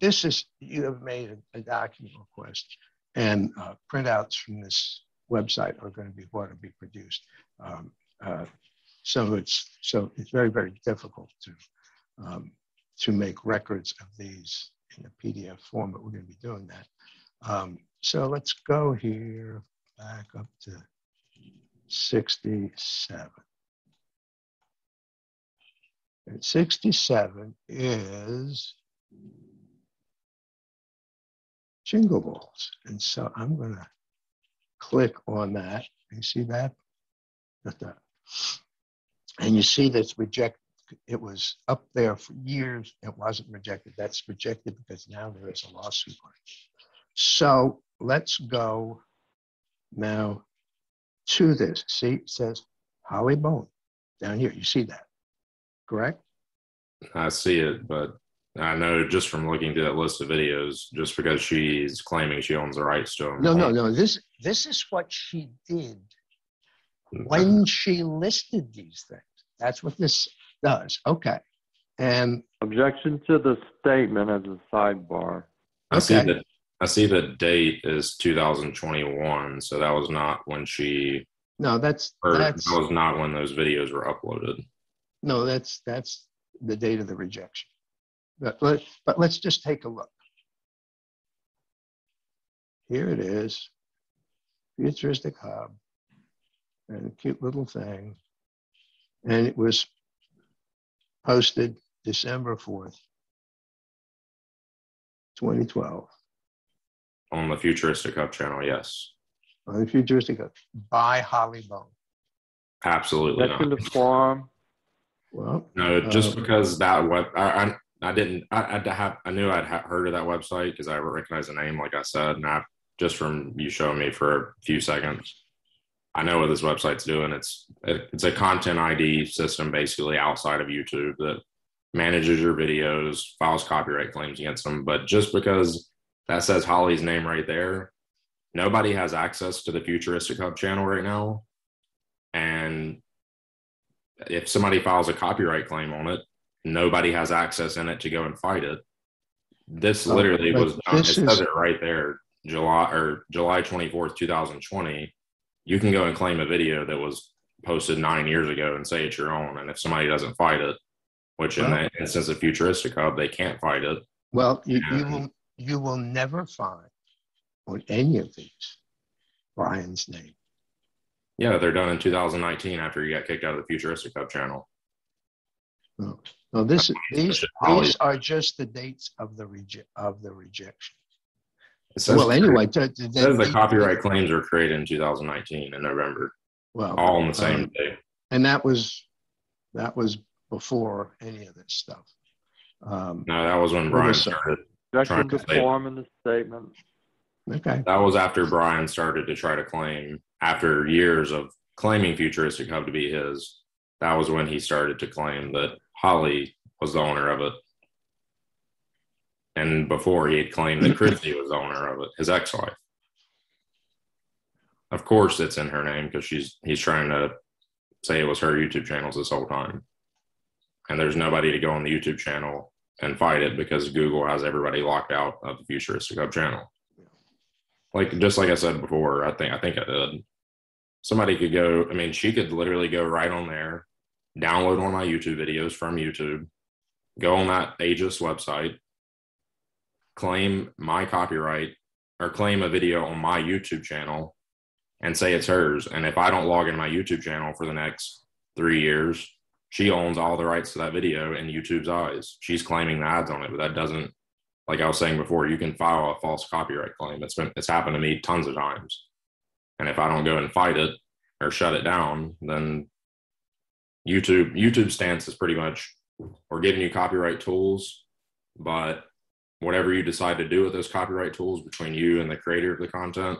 This is, you have made a, a document request and uh, printouts from this website are going to be what to be produced. Um, uh, so it's, so it's very, very difficult to, um, to make records of these in a PDF form, but we're going to be doing that. Um, so let's go here back up to 67. And 67 is jingle balls. And so I'm going to click on that. You see that? And you see that's rejected. It was up there for years. It wasn't rejected. That's rejected because now there is a lawsuit on it. So let's go now to this. See, it says Holly Bone down here. You see that, correct? I see it, but I know just from looking through that list of videos, just because she's claiming she owns the rights to them. No, no, no. This this is what she did when she listed these things. That's what this does. Okay. And Objection to the statement as a sidebar. I see Okay. that. I see the date is 2021, so that was not when she, no, that's or that's that was not when those videos were uploaded. no, that's that's the date of the rejection. But let but let's just take a look. Here it is. Futuristic hub. And a cute little thing. And it was posted December 4th, 2012 On the Futuristic Hub channel, yes. on the Futuristic Hub by Holly Bone. Absolutely That's in the forum. Well, No, just um, because that web, I, I, didn't, I, I have, I knew I'd heard of that website because I recognize the name, like I said, and I just from you showing me for a few seconds, I know what this website's doing. It's it, it's a content ID system basically outside of YouTube that manages your videos, files copyright claims against them. But just because that says Holly's name right there, nobody has access to the Futuristic Hub channel right now, and if somebody files a copyright claim on it, nobody has access in it to go and fight it. This Oh, literally was done. It says is- it right there, July or July twenty fourth, two thousand twenty. You can go and claim a video that was posted nine years ago and say it's your own. And if somebody doesn't fight it, which in Well- the instance of Futuristic Hub, they can't fight it. Well, you, you will you will never find on any of these Brian's name. Yeah, they're done in 2019 after you got kicked out of the Futuristic Hub channel. No, no this these these are just the dates of the reject of the rejection. It says, Well, anyway, to, to, it says the they- copyright claims were created in 2019 in November, well, all on the same um, day. and that was that was before any of this stuff. Um, No, that was when Brian is started. Objection Trying to to form in the statement. okay, That was after Brian started to try to claim, after years of claiming Futuristic Hub to be his, that was when he started to claim that Holly was the owner of it. And before he had claimed that Christy was the owner of it, his ex wife. Of course, it's in her name because she's he's trying to say it was her YouTube channels this whole time. And there's nobody to go on the YouTube channel and fight it because Google has everybody locked out of the Futuristic Hub channel. like just like I said before, I think I think I did. Somebody could go. I mean, she could literally go right on there, download one of my YouTube videos from YouTube, go on that Aegis website, claim my copyright or claim a video on my YouTube channel, and say it's hers. And if I don't log in my YouTube channel for the next three years, she owns all the rights to that video in YouTube's eyes. She's claiming the ads on it, but that doesn't like I was saying before, you can file a false copyright claim. It's been it's happened to me tons of times. And if I don't go and fight it or shut it down, then YouTube YouTube stance is pretty much we're giving you copyright tools, but whatever you decide to do with those copyright tools between you and the creator of the content,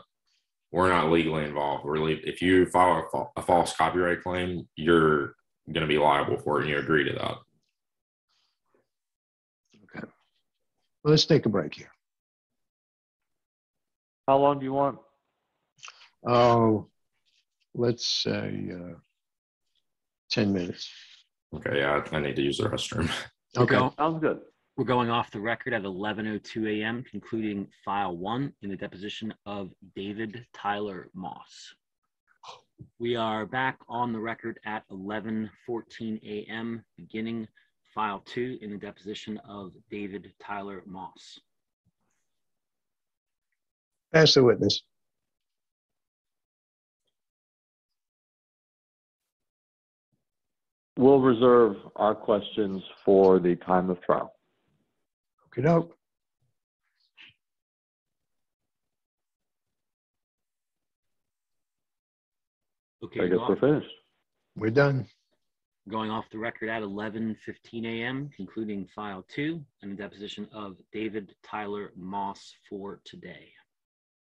we're not legally involved. We're le- if you file a, fa- a false copyright claim, you're going to be liable for it, and you agree to that. Well, let's take a break here. How long do you want? Oh, let's say uh, 10 minutes. Okay, yeah, I need to use the restroom. We're Okay. go- Sounds good. We're going off the record at 11:02 a.m., concluding file one in the deposition of David Tyler Moss. We are back on the record at 11:14 a.m., beginning file two in the deposition of David Tyler Moss. Pass the witness. We'll reserve our questions for the time of trial. Okay, doke. Okay, I guess go we're finished. We're done. going off the record at 11:15 a.m., concluding file two and the deposition of David Tyler Moss for today.